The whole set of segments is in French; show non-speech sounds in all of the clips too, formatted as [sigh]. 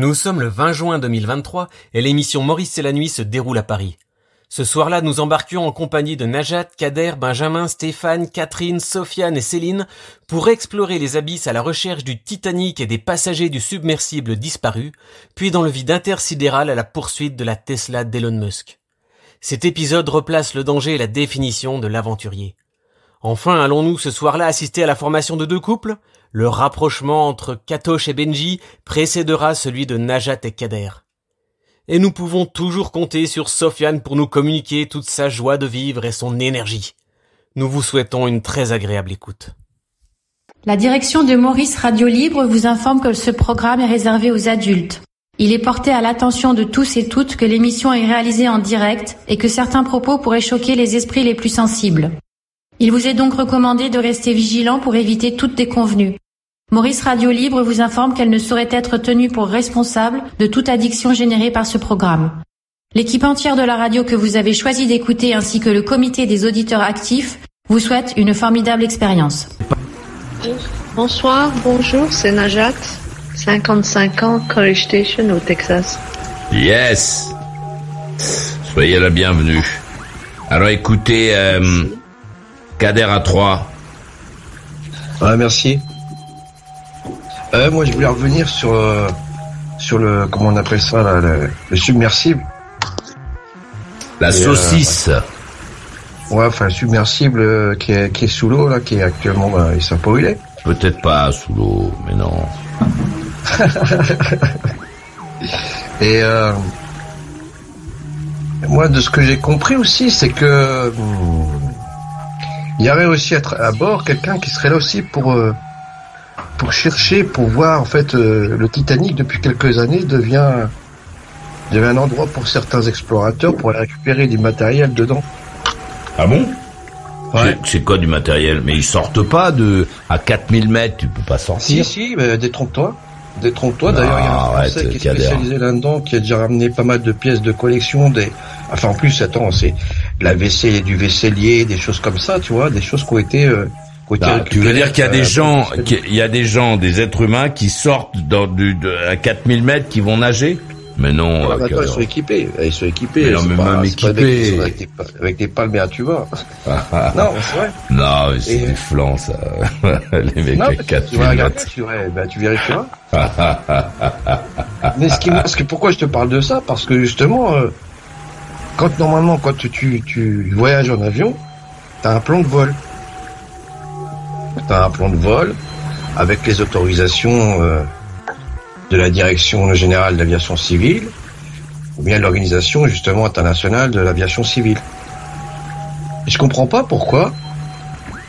Nous sommes le 20 juin 2023 et l'émission Maurice et la nuit se déroule à Paris. Ce soir-là, nous embarquions en compagnie de Najat, Kader, Benjamin, Stéphane, Catherine, Sofiane et Céline pour explorer les abysses à la recherche du Titanic et des passagers du submersible disparu, puis dans le vide intersidéral à la poursuite de la Tesla d'Elon Musk. Cet épisode replace le danger et la définition de l'aventurier. Enfin, allons-nous ce soir-là assister à la formation de deux couples? Le rapprochement entre Katosh et Benji précédera celui de Najat et Kader et nous pouvons toujours compter sur Sofiane pour nous communiquer toute sa joie de vivre et son énergie. Nous vous souhaitons une très agréable écoute. La direction de Maurice Radio Libre vous informe que ce programme est réservé aux adultes. Il est porté à l'attention de tous et toutes que l'émission est réalisée en direct et que certains propos pourraient choquer les esprits les plus sensibles. Il vous est donc recommandé de rester vigilant pour éviter toute déconvenue. Maurice Radio Libre vous informe qu'elle ne saurait être tenue pour responsable de toute addiction générée par ce programme. L'équipe entière de la radio que vous avez choisi d'écouter ainsi que le comité des auditeurs actifs vous souhaite une formidable expérience. Bonsoir, bonjour, c'est Najat, 55 ans, College Station au Texas. Yes Soyez la bienvenue. Alors écoutez, euh, Kader à 3. Ouais, merci. Euh, moi, je voulais revenir sur euh, sur le comment on appelle ça là, le, le submersible. La Et, saucisse. euh, Ouais, enfin le submersible euh, qui est qui est sous l'eau là, qui est actuellement, bah, il sait pas où il est. Peut-être pas sous l'eau, mais non. [laughs] Et euh, moi, de ce que j'ai compris aussi, c'est que hum, il y aurait aussi à, bord quelqu'un qui serait là aussi pour euh, pour chercher, pour voir en fait euh, le Titanic depuis quelques années devient devient un endroit pour certains explorateurs pour aller récupérer du matériel dedans. Ah bon? Ouais. C'est- quoi du matériel? Mais ils sortent pas de à 4000 mètres, tu peux pas Si, sortir. si, mais détrompe-toi. Détrompe-toi. D'ailleurs, il y a un Ah, Français qui est spécialisé là-dedans, qui a déjà ramené pas mal de pièces de collection. Des... Enfin, en plus, attends, c'est la vaisselle, du vaisselier, des choses comme ça, tu vois, des choses qui ont été... euh, qui ont été Ah, tu veux dire qu'il y a euh, des gens, parce que- qu'il y a des gens, des êtres humains qui sortent dans du, de, à 4000 mètres, qui vont nager Mais non, Ah, euh, bah, attends, Kader. ils sont équipés, ils sont équipés. Mais non, mais pas- même équipés. Avec des, avec des palmes et un tuba. [laughs] Non, c'est vrai. non, c'est Et- des flancs, ça. [laughs] Les mecs Non, à mais tu 4000 vas regarder, mètres. tu, verrais, bah, tu vérifieras. [laughs] Mais ce qui, parce que pourquoi je te parle de ça? Parce que justement, euh, quand normalement, quand tu, tu, voyages en avion, t'as un plan de vol. T'as un plan de vol avec les autorisations euh, de la direction générale de l'aviation civile ou bien l'organisation justement internationale de l'aviation civile. Et je comprends pas pourquoi,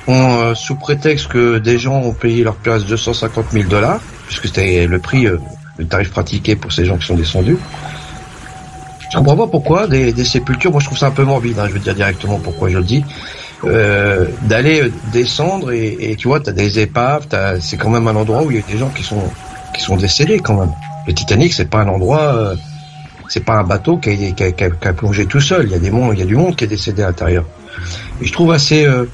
on, euh, sous prétexte que des gens ont payé leur place 250 000 dollars, puisque c'était le prix, euh, le tarif pratiqué pour ces gens qui sont descendus. Je comprends pas pourquoi des, des sépultures, moi je trouve ça un peu morbide, hein, je veux dire directement pourquoi je le dis, euh, d'aller euh, descendre et, et tu vois, t'as des épaves, c'est quand même un endroit où il y a des gens qui sont qui sont décédés quand même. Le Titanic, c'est pas un endroit, euh, c'est pas un bateau qui a, qui, a, qui a- plongé tout seul. Il y a des il y a du monde qui est décédé à l'intérieur. Et je trouve assez euh,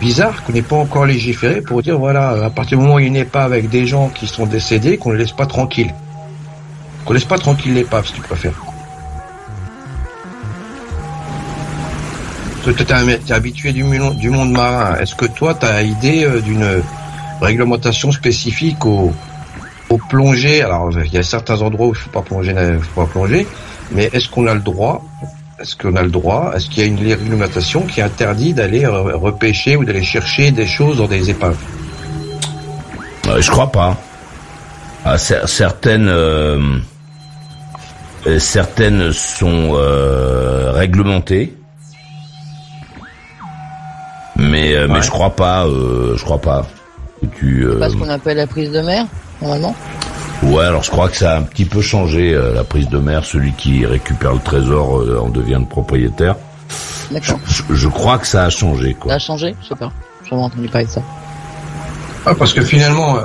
bizarre qu'on n'ait pas encore légiféré pour dire voilà, à partir du moment où il n'est pas avec des gens qui sont décédés, qu'on ne les laisse pas tranquilles. Qu'on laisse pas tranquille l'épave, si tu préfères. T'es un- t'es habitué du, monde marin. Est-ce que toi, tu as idée euh, d'une réglementation spécifique au, au Alors, il y a certains endroits où il faut pas plonger, il faut pas plonger. Mais est-ce qu'on a le droit Est-ce qu'on a le droit Est-ce qu'il y a une réglementation qui interdit d'aller euh, repêcher ou d'aller chercher des choses dans des épaves Euh, je crois pas. Ah, cer- certaines, euh, euh, certaines sont euh, réglementées, mais euh, mais je crois pas. euh, je crois pas. que Tu, euh, Pas ce qu'on appelle la prise de mer, normalement. ouais, alors je crois que ça a un petit peu changé euh, la prise de mer. Celui qui récupère le trésor euh, en devient le propriétaire. Je, D'accord. je- je crois que ça a changé Ça quoi. a changé? Je sais pas. J'ai jamais entendu parler de ça. Ah, parce que finalement, euh,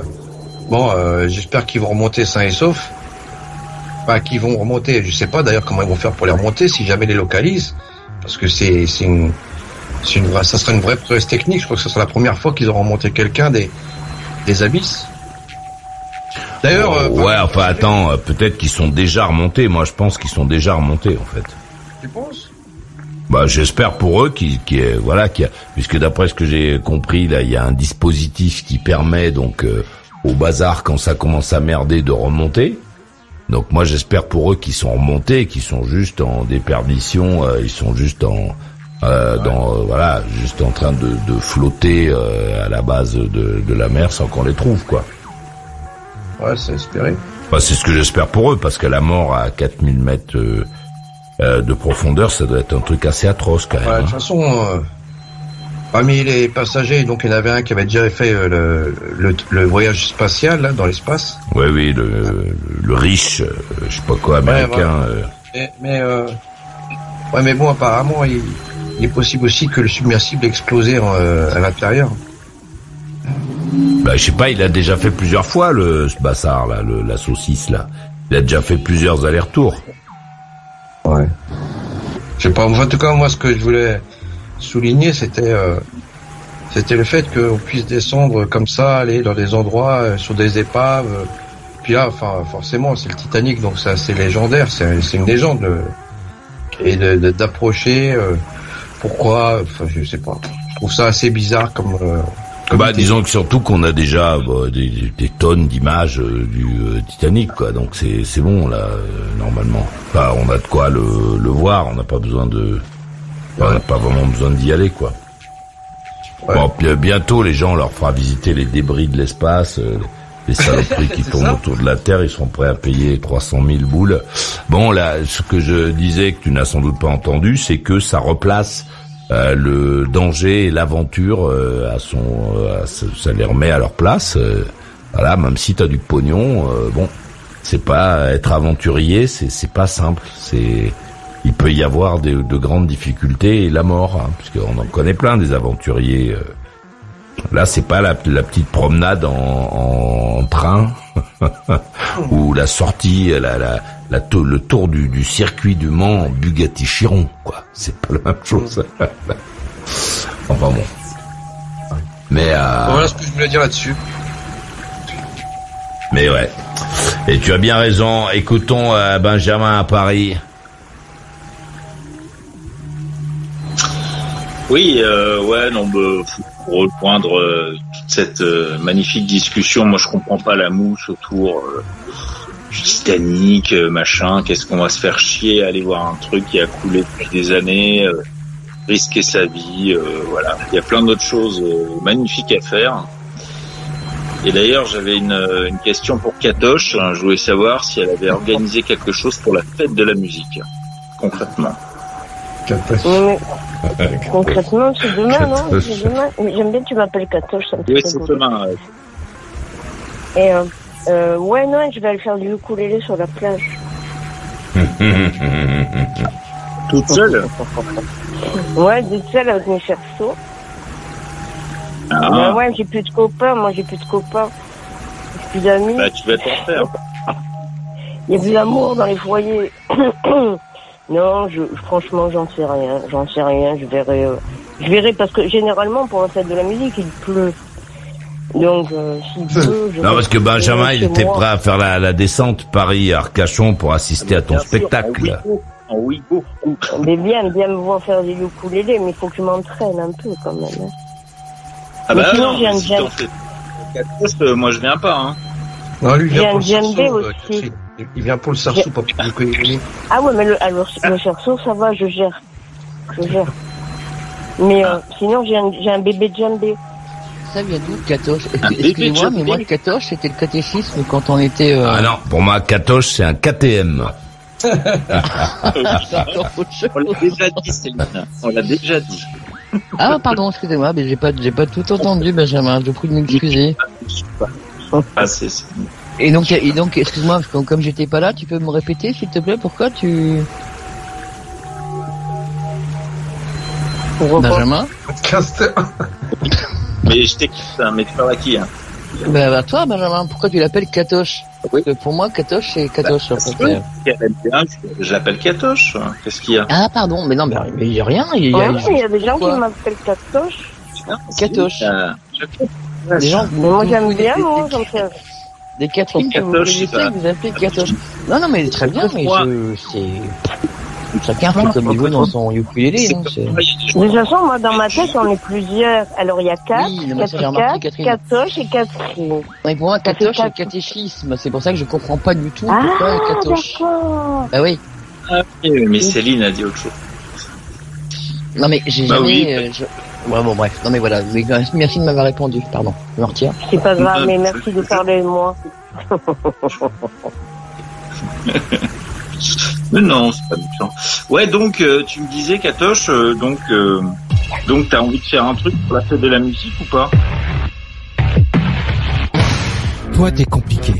bon, euh, j'espère qu'ils vont remonter sains et saufs. Enfin, qu'ils vont remonter. Je sais pas d'ailleurs comment ils vont faire pour les remonter si jamais les localisent, parce que c'est c'est une c'est une vraie- ça sera une vraie prouesse technique. Je crois que ce sera la première fois qu'ils auront remonté quelqu'un des des abysses. D'ailleurs, euh, ouais, enfin attends, euh, peut-être qu'ils sont déjà remontés. Moi, je pense qu'ils sont déjà remontés en fait. tu penses? Bah, j'espère pour eux qui, qui voilà, qui puisque d'après ce que j'ai compris, là, il y a un dispositif qui permet donc euh, au bazar quand ça commence à merder de remonter. Donc moi, j'espère pour eux qu'ils sont remontés, qu'ils sont juste en déperdition, ils sont juste en euh, dans euh, voilà, juste en train de, de flotter euh, à la base de, de la mer sans qu'on les trouve quoi. Ouais, c'est espéré. Enfin, c'est ce que j'espère pour eux, parce que la mort à 4000 mètres euh, euh, de profondeur, ça doit être un truc assez atroce quand même. Ouais, de hein. toute façon, euh, parmi les passagers, donc il y en avait un qui avait déjà fait le, le, le voyage spatial là, dans l'espace. Oui, oui, le, le riche, je sais pas quoi, américain. euh, Mais, mais, euh, ouais, mais bon, apparemment, il, il est possible aussi que le submersible ait explosé en, euh, à l'intérieur. bah, je sais pas, il a déjà fait plusieurs fois le ce bassard là, le, la saucisse là. Il a déjà fait plusieurs allers-retours. Ouais. Je sais pas. En tout cas, moi, ce que je voulais souligner, c'était euh, c'était le fait qu'on puisse descendre comme ça, aller dans des endroits euh, sur des épaves. euh, Puis là, enfin, forcément, c'est le Titanic, donc c'est assez légendaire. C'est une légende. euh, et d'approcher. Pourquoi Enfin, je sais pas. Je trouve ça assez bizarre comme. euh, comme Bah, disons que surtout qu'on a déjà bah, des, des tonnes d'images euh, du euh, Titanic, quoi. Donc c'est c'est bon là, euh, normalement. Enfin, on a de quoi le, le voir. On n'a pas besoin de, on n'a pas vraiment besoin d'y aller, quoi. Ouais. Bon, bientôt, les gens on leur fera visiter les débris de l'espace, les [laughs] saloperies qui tournent autour de la Terre. Ils seront prêts à payer 300 000 boules. Bon, là, ce que je disais que tu n'as sans doute pas entendu, c'est que ça replace euh, le danger et l'aventure euh, à son, euh, à ce- ça les remet à leur place. euh, voilà, même si t'as du pognon, euh, bon, c'est pas être aventurier, c'est c'est pas simple. C'est il peut y avoir de, de grandes difficultés et la mort, hein, puisqu'on en connaît plein des aventuriers. Là, c'est pas la, la petite promenade en, en train [laughs] ou la sortie, la, la, la to- le tour du, du circuit du Mans en Bugatti Chiron, quoi. C'est pas la même chose. [laughs] enfin bon. Mais euh, Voilà ce que je voulais dire là-dessus. mais ouais. Et tu as bien raison. Écoutons euh, Benjamin à Paris. Oui, euh, ouais, non, bah, pour reprendre euh, toute cette euh, magnifique discussion, moi je comprends pas la mouche autour euh, du Titanic, euh, machin. Qu'est-ce qu'on va se faire chier à aller voir un truc qui a coulé depuis des années, euh, risquer sa vie, voilà. Il y a plein d'autres choses magnifiques à faire. Et d'ailleurs, j'avais une, une question pour Katoche. Je voulais savoir si elle avait organisé quelque chose pour la fête de la musique, concrètement. Mais concrètement, c'est demain, non C'est demain. J'aime bien que tu m'appelles Katoche, ça me fait Oui, c'est demain. euh, Et euh, euh, ouais, non, je vais aller faire du ukulélé sur la plage. [laughs] Toute seule? Ouais, toute seule avec mes cerceaux. Ah. Bah ouais, j'ai plus de copains, moi j'ai plus de copains. J'ai plus d'amis. Bah, tu vas t'en faire. [laughs] Il y a plus d'amour dans les foyers. [clears throat] non, je, franchement, j'en sais rien. J'en sais rien. Je verrai. euh, je verrai parce que généralement, pour la fête de la musique, il pleut. Donc, euh, s'il pleut, je Non, parce que Benjamin, il était moi. prêt à faire la, la descente Paris-Arcachon pour assister à ton Bien sûr, spectacle. En. En. Mais bien, bien me voir faire du ukulélé, mais il faut que je m'entraîne un peu quand même. hein. Ah Mais bah sinon, non, j'ai un si quatre postes, euh, moi je viens pas. Hein. Non, lui, J'ai un djembé euh, aussi. Il vient pour le sarceau, pas pour le. Ah ouais, mais le, alors, le cerceau, ça va, je gère. Je gère. Mais euh, sinon, j'ai un, j'ai un bébé djembé. Ça vient d'où, Katoche? Excusez-moi, mais moi, le Katoche, c'était le catéchisme quand on était... Euh... Ah non, pour moi, Katoche, c'est un KTM. [laughs] On l'a déjà dit, Céline. On l'a déjà dit. Ah, pardon, excusez-moi, mais j'ai pas, j'ai pas tout entendu, Benjamin. Je vous prie de m'excuser. Ah, c'est- Et donc, et donc, excuse-moi, parce que comme j'étais pas là, tu peux me répéter, s'il te plaît, pourquoi tu... Benjamin. [laughs] Mais je t'écoute, mais tu parles à qui hein Ben, bah, toi, Benjamin, pourquoi tu l'appelles Katoche? Oui. Parce que Pour moi, Katoche, c'est Katoche, aime bien, je- je l'appelle Katoche. Qu'est-ce qu'il y a? Ah, pardon, mais non, mais il y a rien, il y a... Il y a des gens qui m'appellent Katoche. Non, Katoche. c'est- euh, Des gens... Mais moi, j'aime bien, moi, me fait... Des Catherine que vous connaissez, appelez Catoche. Non, non, mais très bien, mais je, c'est, chacun fait comme il veut dans son ukulélé, hein, c'est... De toute façon, moi, dans ma tête, on est plusieurs. Alors, il y a quatre, Oui, quatre, quatre. Katoche et Catherine. Mais pour moi, Catoche, c'est Quatre. catéchisme. C'est pour ça que je comprends pas du tout Ah, pourquoi d'accord. Bah oui. Ah, oui, mais Céline a dit autre chose. Non, mais j'ai Bah jamais, oui. euh, Ouais, bon, bref. Non, mais voilà. Mais, euh, merci de m'avoir répondu. Pardon. Je me retire. C'est pas grave, mais merci de parler de moi. [laughs] Mais non, c'est pas méchant. Ouais, donc euh, tu me disais, Katoche, euh, donc euh, donc t'as envie de faire un truc pour la fête de la musique ou pas? Toi, t'es compliqué.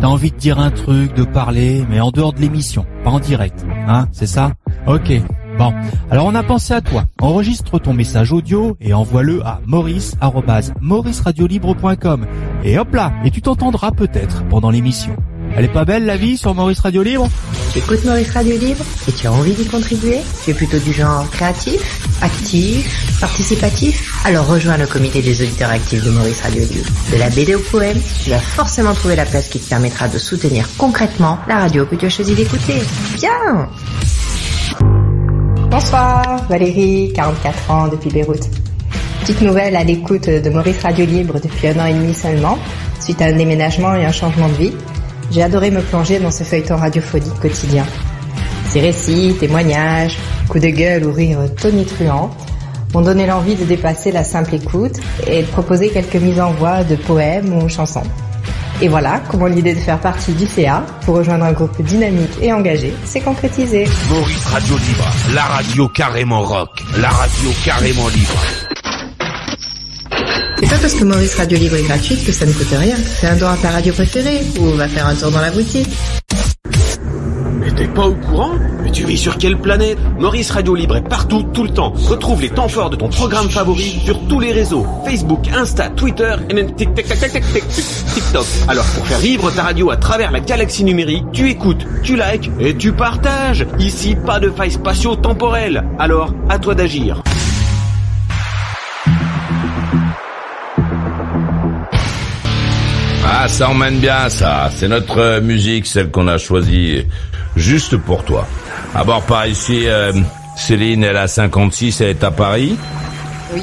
T'as envie de dire un truc, de parler, mais en dehors de l'émission, pas en direct. Hein, c'est ça? Ok. Bon. Alors on a pensé à toi. Enregistre ton message audio et envoie-le à maurice maurice@mauriceradiolibre.com. Et hop là, et tu t'entendras peut-être pendant l'émission. Elle est pas belle la vie sur Maurice Radio Libre Tu écoutes Maurice Radio Libre et tu as envie d'y contribuer Tu es plutôt du genre créatif, actif, participatif Alors rejoins le comité des auditeurs actifs de Maurice Radio Libre. De la BD au poème, tu vas forcément trouver la place qui te permettra de soutenir concrètement la radio que tu as choisi d'écouter. Bien Bonsoir, Valérie, 44 ans depuis Beyrouth. Petite nouvelle à l'écoute de Maurice Radio Libre depuis un an et demi seulement, suite à un déménagement et un changement de vie. J'ai adoré me plonger dans ce feuilleton radiophonique quotidien. Ces récits, témoignages, coups de gueule ou rires tonitruants m'ont donné l'envie de dépasser la simple écoute et de proposer quelques mises en voix de poèmes ou chansons. Et voilà comment l'idée de faire partie du CA pour rejoindre un groupe dynamique et engagé s'est concrétisée. Maurice Radio Libre, la radio carrément rock, la radio carrément libre. C'est pas parce que Maurice Radio Libre est gratuite que ça ne coûte rien. Fais un don à ta radio préférée ou va faire un tour dans la boutique. Pas au courant Mais tu vis sur quelle planète Maurice Radio Libre est partout, tout le temps. Retrouve les temps forts de ton programme favori sur tous les réseaux. Facebook, Insta, Twitter et même TikTok. Alors pour faire vivre ta radio à travers la galaxie numérique, tu écoutes, tu likes et tu partages. Ici, pas de failles spatio-temporelles. Alors, à toi d'agir. Ah, ça emmène bien, ça. C'est notre euh, musique, celle qu'on a choisie juste pour toi. À bord par ici, euh, Céline, elle a 56, elle est à Paris. Oui.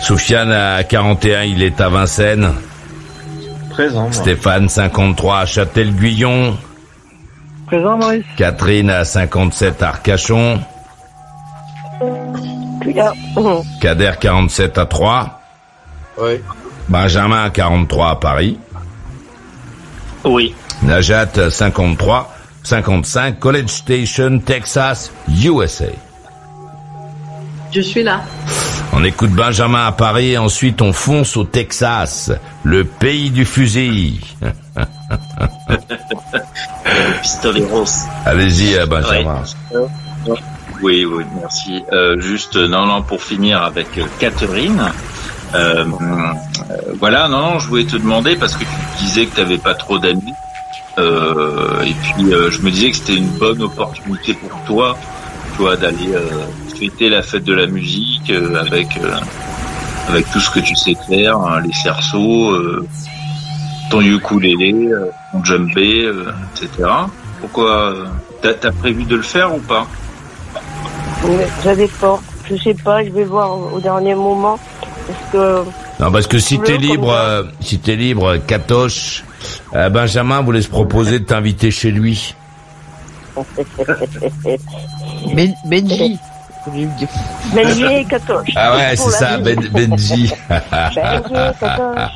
Soufiane a 41, il est à Vincennes. Présent, moi. Stéphane, 53 à Châtel-Guyon. Présent, Maurice. Catherine à 57 à Arcachon. Là, [laughs] Kader, 47 à Troyes. Oui. Benjamin, 43 à Paris. Oui. Najat, 53. 55, College Station, Texas, USA. Je suis là. On écoute Benjamin à Paris et ensuite on fonce au Texas, le pays du fusil. [laughs] Pistoleros. Allez-y, euh, Benjamin. Oui, oui, merci. Euh, juste, euh, non, non, pour finir avec Catherine. Euh, euh, voilà, non, non, je voulais te demander parce que tu disais que tu n'avais pas trop d'amis. Euh, et puis, euh, je me disais que c'était une bonne opportunité pour toi, tu vois, d'aller euh, fêter la fête de la musique avec avec tout ce que tu sais faire, hein, les cerceaux, ton ukulélé, ton djembé, etc. Pourquoi t'as, prévu de le faire ou pas? J'avais peur. Je sais pas, je vais voir au dernier moment. Parce que Non, parce que si t'es libre, euh, si t'es libre, Katoche, euh, Benjamin voulait se proposer de t'inviter chez lui. [laughs] Ben, Benji. Benji et Katoche. Ah ouais, c'est ça, ben, Benji. [laughs] Benji et Katoche.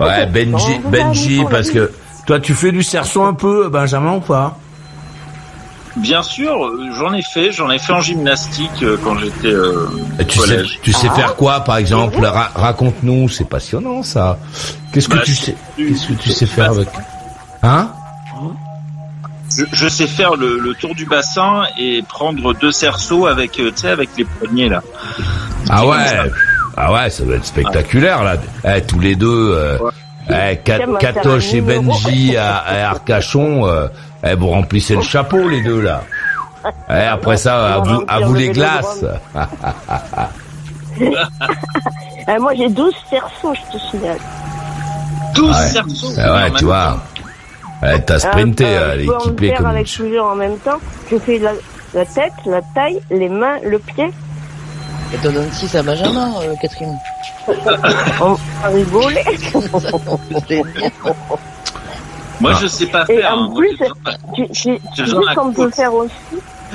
ouais, Benji, Dans Benji, la parce que toi, tu fais du cerceau un peu, Benjamin, ou pas? Bien sûr, j'en ai fait, j'en ai fait en gymnastique euh, quand j'étais euh, tu sais, collège. tu sais Ah. faire quoi, par exemple? Ra- Raconte-nous, c'est passionnant ça. Qu'est-ce que Bah, tu sais Qu'est-ce que tu sais faire avec Hein? Je, je sais faire le, le tour du bassin et prendre deux cerceaux avec, euh, tu sais, avec les poignets là. Ah ouais, ça. ah ouais, ça doit être spectaculaire là. Eh, tous les deux, euh, eh, Katoche un et. Benji à, à Arcachon, euh, eh, vous remplissez le chapeau les deux là. Eh, après ça, à vous, à les glaces. Ah, [laughs] moi j'ai 12 cerceaux, je te signale. 12 Ouais. cerceaux. Ah ouais, tu vois. Ouais, t'as sprinté, Euh, elle est équipée comme avec plusieurs en même temps. Je fais la, la tête, la taille, les mains, le pied. Et t'en donnes 6 à Benjamin, euh, Catherine. [laughs] On va rigoler. [laughs] Moi, Ah. je sais pas Et faire. en hein. plus, Moi, tu, tu, sais ce qu'on peut faire aussi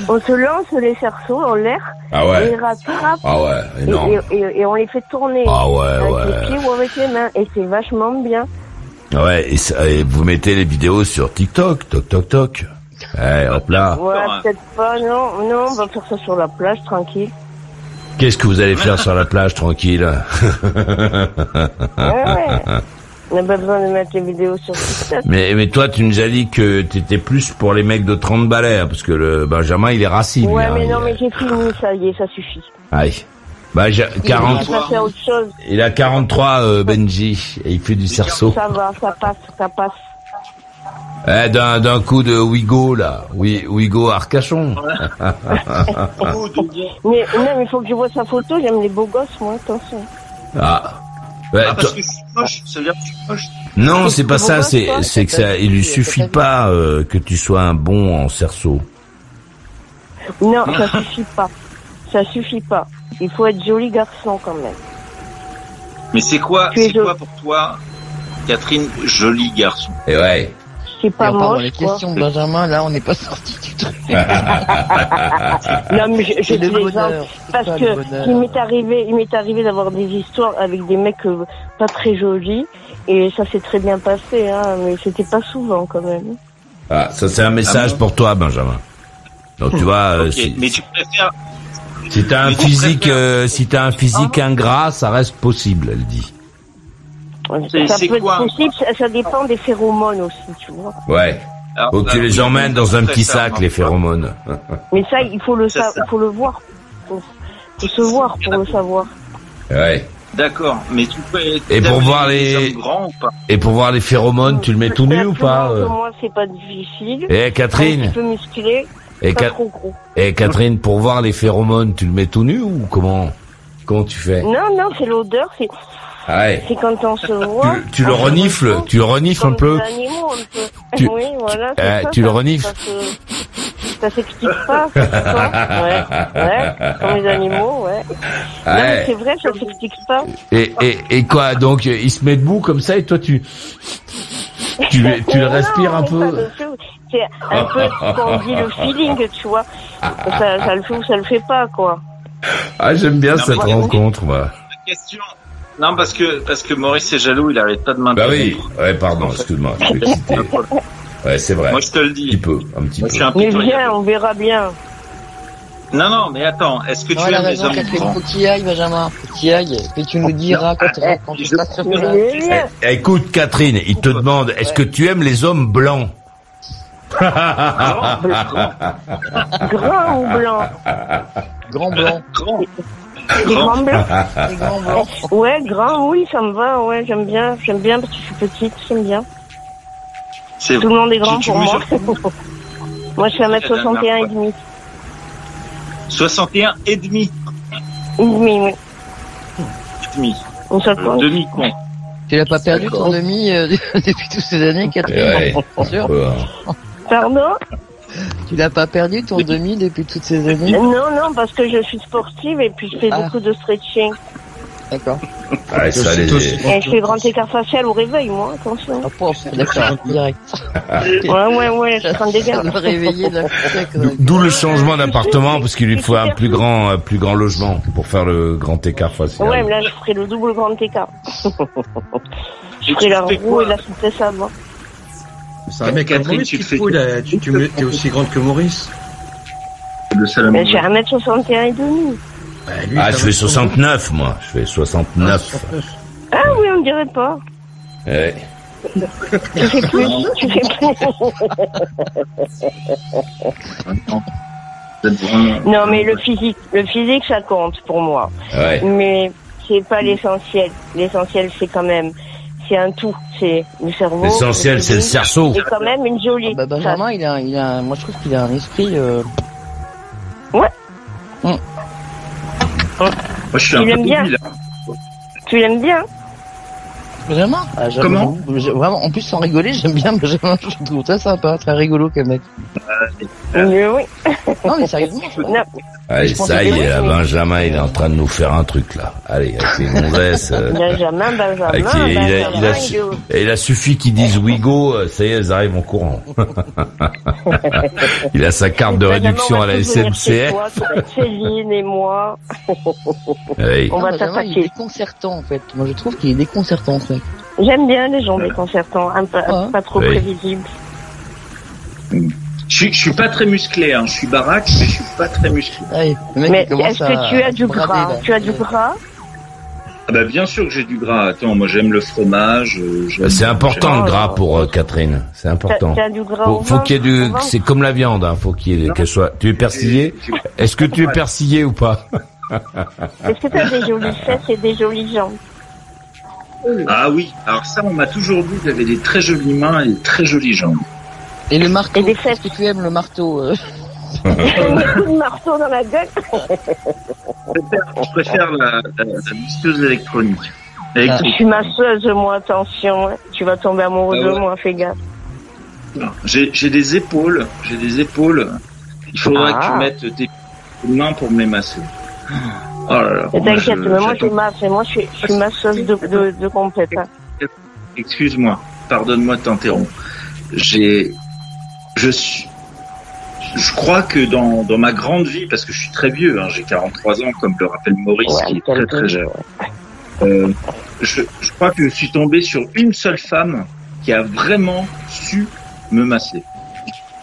On se lance les cerceaux en l'air, Ah et ouais. les rattrape, Ah ouais, et, énorme. et, et- et on les fait tourner. Ah ouais, avec ouais. les pieds ou avec les mains. Et c'est vachement bien. Ouais, et, ça- et vous mettez les vidéos sur TikTok, toc toc toc. Ouais, hop là. Ouais, hein. peut-être pas, non, non, on va faire ça sur la plage, tranquille. Qu'est-ce que vous allez faire sur la plage tranquille? Ouais, ouais. [laughs] On n'a pas besoin de mettre les vidéos sur TikTok. Mais mais toi tu nous as dit que t'étais plus pour les mecs de 30 balais parce que le Benjamin il est racine. lui, Ouais, hein, mais non, est- mais j'ai fini, ça y est, ça suffit. Aïe. Bah j'ai- On 40 va passer à autre chose. il a 43 euh, Benji et il fait du cerceau. Ça va, ça passe, ça passe. Eh, d'un d'un coup de Wigo là, oui Wigo Arcachon. [laughs] Mais non, mais il faut que je vois sa photo, j'aime les beaux gosses, moi, attention. ah. Ah, parce que je suis moche, ça veut dire que je suis moche. Non, c'est pas ça, c'est que ça il lui suffit pas euh, que tu sois un bon en cerceau. Non, [laughs] ça suffit pas. Ça suffit pas. Il faut être joli garçon quand même. Mais c'est quoi, Tu es c'est quoi pour toi, Catherine, joli garçon? Et ouais. C'est pas on dans moche, les quoi. questions de Benjamin, là, on n'est pas sorti du truc. [laughs] Non, mais je, je le. Parce que le il m'est arrivé, il m'est arrivé d'avoir des histoires avec des mecs euh, pas très jolis. Et ça s'est très bien passé, hein, mais c'était pas souvent quand même. Ah, ça c'est un message Ah bon pour toi Benjamin. Donc tu vois euh, si, mais tu préfères, si t'as un physique euh, si t'as un physique ingrat, ça reste possible, elle dit. C'est- ça quoi être possible, ça, ça dépend des phéromones aussi, tu vois. Ouais. alors, Faut que tu les emmènes dans un petit sac les phéromones. Mais ça, il faut le ça. il faut le voir. Faut, faut se voir pour le savoir. Ouais. D'accord, mais tu peux. Et pour voir les- grands ou pas Et pour voir les phéromones, tu le mets tout nu ou pas Pour euh moi, c'est pas difficile. Eh Un Catherine, petit peu et, pas Ca- trop gros. et Catherine, pour voir les phéromones, tu le mets tout nu ou comment Comment tu fais? Non, non, c'est l'odeur, c'est Ah Ouais. c'est quand on se voit. Tu, tu le on renifles, tu le renifles un peu. des animaux, un peu. Tu- oui, voilà. euh, ça, tu le renifles Ça, se- ça s'explique pas, ça, c'est ça Ouais, ouais, comme les animaux, ouais. Non, mais Ouais. c'est vrai, ça s'explique pas. Et, et, et quoi Donc il se met debout comme ça et toi tu tu, le- tu le [laughs] Non, respires un peu. C'est un peu ce qu'on dit le feeling, tu vois. Ça, ça le fait ou ça le fait pas, quoi. Ah j'aime bien Non, cette rencontre moi. Question. Non, parce que parce que Maurice est jaloux, il arrête pas de Bah m'interrompre. oui. Ouais pardon, excuse-moi. je suis excité. Ouais c'est vrai. Moi, je te le Un petit dis. peu, un petit Moi, peu. je suis un Mais viens, on verra bien. Non, non, mais attends, est-ce que Non, tu aimes les raison, hommes Catherine, grands faut qu'il aille, Benjamin. Faut qu'il aille. Puis tu nous diras quand, quand tu seras sur place. Eh, Écoute Catherine, il te demande est-ce que tu aimes les hommes blancs Grand ou blanc Grand blanc. Grand. Des grands [laughs] Des. Ouais, grand, oui, ça me va, ouais, j'aime bien, j'aime bien parce que je suis petite, j'aime bien. C'est Tout le monde est grand Tu- tu pour moi. [laughs] moi, je suis 1m61 et demi. 61 et demi. Et demi, oui. Et demi. On compte. demi con. Tu l'as pas perdu ton demi euh, [laughs] depuis toutes ces années, Catherine Ouais. Bien sûr. Ouais. Pardon? Tu l'as pas perdu ton demi depuis toutes ces années Non, non, parce que je suis sportive et puis je fais Ah. beaucoup de stretching. D'accord. Ouais, ça, les... Et je fais grand écart facial au réveil, moi, attention. Ah, d'accord, direct. [laughs] Ouais, ouais, ouais, je prends des Ça gardes. D'où le changement d'appartement parce qu'il lui faut un plus grand, un plus grand logement pour faire le grand écart facial. Ouais, mais là, je ferai le double grand écart. [laughs] je ferai la roue et la souplesse avant. C'est un mec Maurice tu te fais- a- tu, tu me- t'es aussi grande que Maurice. Le salon. Mais j'ai 1m61 et demi. Bah, lui, Ah, je fais sur- 69 moi, je fais 69. Ah oui, on dirait pas. Ouais. Tu fais plus, tu fais plus. [laughs] Non, mais le physique, le physique, ça compte pour moi. Ouais. Mais c'est pas l'essentiel. L'essentiel, c'est quand même, c'est un tout. C'est le cerveau. L'essentiel, c'est le cerceau. Et quand même une jolie. Bah, Benjamin, il a, il a, moi je trouve qu'il a un esprit. Euh... Ouais. Moi, je suis Tu un peu l'aimes bien. Tu l'aimes bien Benjamin ah, Comment Vraiment, en plus, sans rigoler, j'aime bien [laughs] Benjamin. Je trouve ça sympa, très rigolo comme mec. Mais oui. [laughs] Non, mais sérieusement. Non. Allez, ça y [laughs] oui, est, là, mais- Benjamin, il est en train de nous faire un truc, là. Allez, avec gonzesses. euh, Benjamin, Benjamin, avec- il, a, il, a, Benjamin, su- il est- il a suffi qu'ils disent Wigo, euh, ça y est, elles arrivent en courant. il a sa carte de Benjamin, réduction on à la SNCF. Céline et moi. Oui. On va Benjamin, il est déconcertant, en fait. Moi, je trouve qu'il est déconcertant, ce J'aime bien les gens déconcertants, un peu, Ouais. pas trop Oui. prévisibles. Je, suis- je suis pas très musclé, hein. je suis baraque, mais je suis pas très musclé. Mais est-ce que tu as du brader, gras là. Tu as du gras Ah bah bien sûr que j'ai du gras. Attends, moi j'aime le fromage. euh, j'aime- C'est important le gras pour euh, Catherine. C'est important. Tu as du gras Faut, au faut qu'il y ait du, c'est comme la viande, hein. Faut qu'il y ait, Non. qu'elle soit. Tu es persillé Est-ce que tu es persillé ou pas? Est-ce que tu as des jolies fesses et des jolies jambes? Ah oui, alors ça on m'a toujours dit que j'avais des très jolies mains et des très jolies jambes. Et le marteau. Et des Est-ce que tu aimes le marteau euh [laughs] Un coup de marteau dans la gueule Je préfère, je préfère la, la, la visseuse électronique. Je Électrique. suis masseuse, moi, attention. hein. Tu vas tomber amoureux Ah de moi, fais gaffe. J'ai j'ai des épaules, j'ai des épaules. Il faudrait Ah. que tu mettes tes mains pour me les masser. Oh là là. T'inquiète, mais moi, je masse. Et moi, je suis, je suis masseuse de, de, de complète. hein. Excuse-moi, pardonne-moi de t'interrompre. J'ai, je suis, je crois que dans, dans ma grande vie, parce que je suis très vieux, hein, j'ai 43 ans, comme le rappelle Maurice, Ouais, qui est très très jeune. Euh, je, je crois que je suis tombé sur une seule femme qui a vraiment su me masser.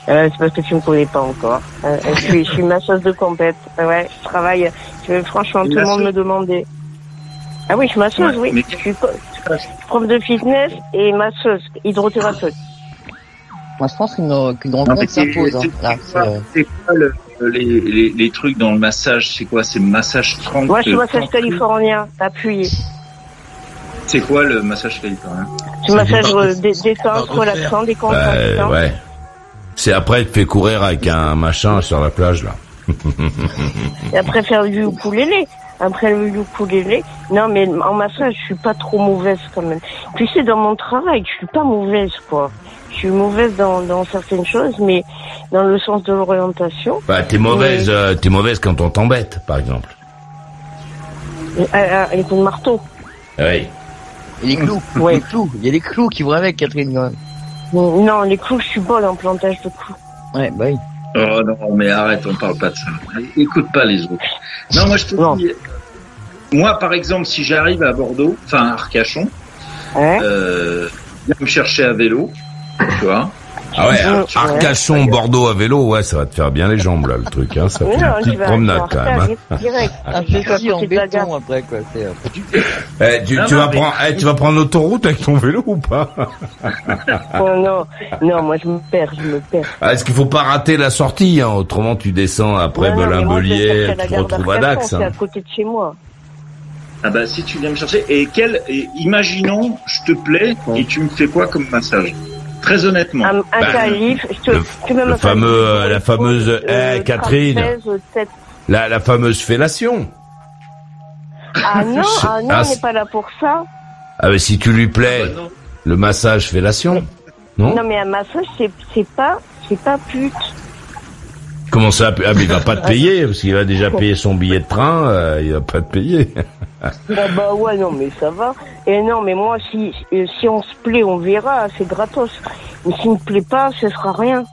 Euh, c'est parce que tu me connais pas encore. Euh, je, suis, je suis masseuse de compète. Ouais, je travaille. Je, franchement, tout le monde me demandait. Ah oui, je suis masseuse, Ouais, oui. mais- Je suis prof de fitness et masseuse, hydrothérapeute. Moi, je pense qu'une mais rencontre c'est- s'impose. Hein. c'est quoi- c'est, euh, C'est quoi le- les, les, les trucs dans le massage C'est quoi? C'est massage 30 Moi, je suis massage 30 californien, appuyé. C'est quoi le massage californien? Je massage euh, détente, de relaxant, décontractant. ouais. C'est après, tu te fais courir avec un machin sur la plage, là. Et après faire du ukulélé. Après le ukulélé. Non, mais en massage, je suis pas trop mauvaise quand même. Tu sais, dans mon travail, je suis pas mauvaise, quoi. Je suis mauvaise dans, dans certaines choses, mais dans le sens de l'orientation. Bah, t'es mauvaise, euh, t'es mauvaise quand on t'embête, par exemple. Euh, euh, avec le marteau. Oui. Et les clous. Ouais. Les clous. Il y a des clous qui vont avec, Catherine, quand même. Non, les clous, je suis bonne en plantage de clous. Ouais, bah oui. Oh non, mais arrête, on parle pas de ça. Écoute pas les autres. Non, moi je te Non. dis, moi par exemple, si j'arrive à Bordeaux, enfin à Arcachon, Hein euh, viens me chercher à vélo, tu vois. Ah ouais, Ouais. Arcachon, Bordeaux à vélo, ouais, ça va te faire bien les jambes, là, le truc, hein. Ça fait non, une petite promenade, quand même, hein. Un à petit en la gare. béton, après, quoi. C'est, euh, Eh, tu, vas prendre, eh, tu vas prendre l'autoroute avec ton vélo ou pas? Oh, non, non, moi je me perds, je me perds. ah, Est-ce qu'il faut pas rater la sortie, hein? Autrement, tu descends après Belin-Belier, tu te retrouves à Dax. C'est hein. à côté de chez moi. Ah bah si tu viens me chercher, et quel, et imaginons, je te plais, et tu me fais quoi comme massage? Très honnêtement. Un, un Bah, calife, je te, le- tu le fameux, euh, la fameuse, euh, eh, Catherine. 13, 7. La, la fameuse fellation. Ah non, ah non, Ah, on n'est pas là pour ça. Ah, mais si tu lui Ah plais, bah non. le massage fellation. Non, Non, mais un massage, c'est, c'est pas, c'est pas pute. Comment ça Ah, mais il va pas te [laughs] payer, parce qu'il a déjà payé son billet de train, euh, il va pas te payer. Ah bah ouais, non, mais ça va. Et non, mais moi, si, si on se plaît, on verra, c'est gratos. Mais s'il me plaît pas, ce sera rien.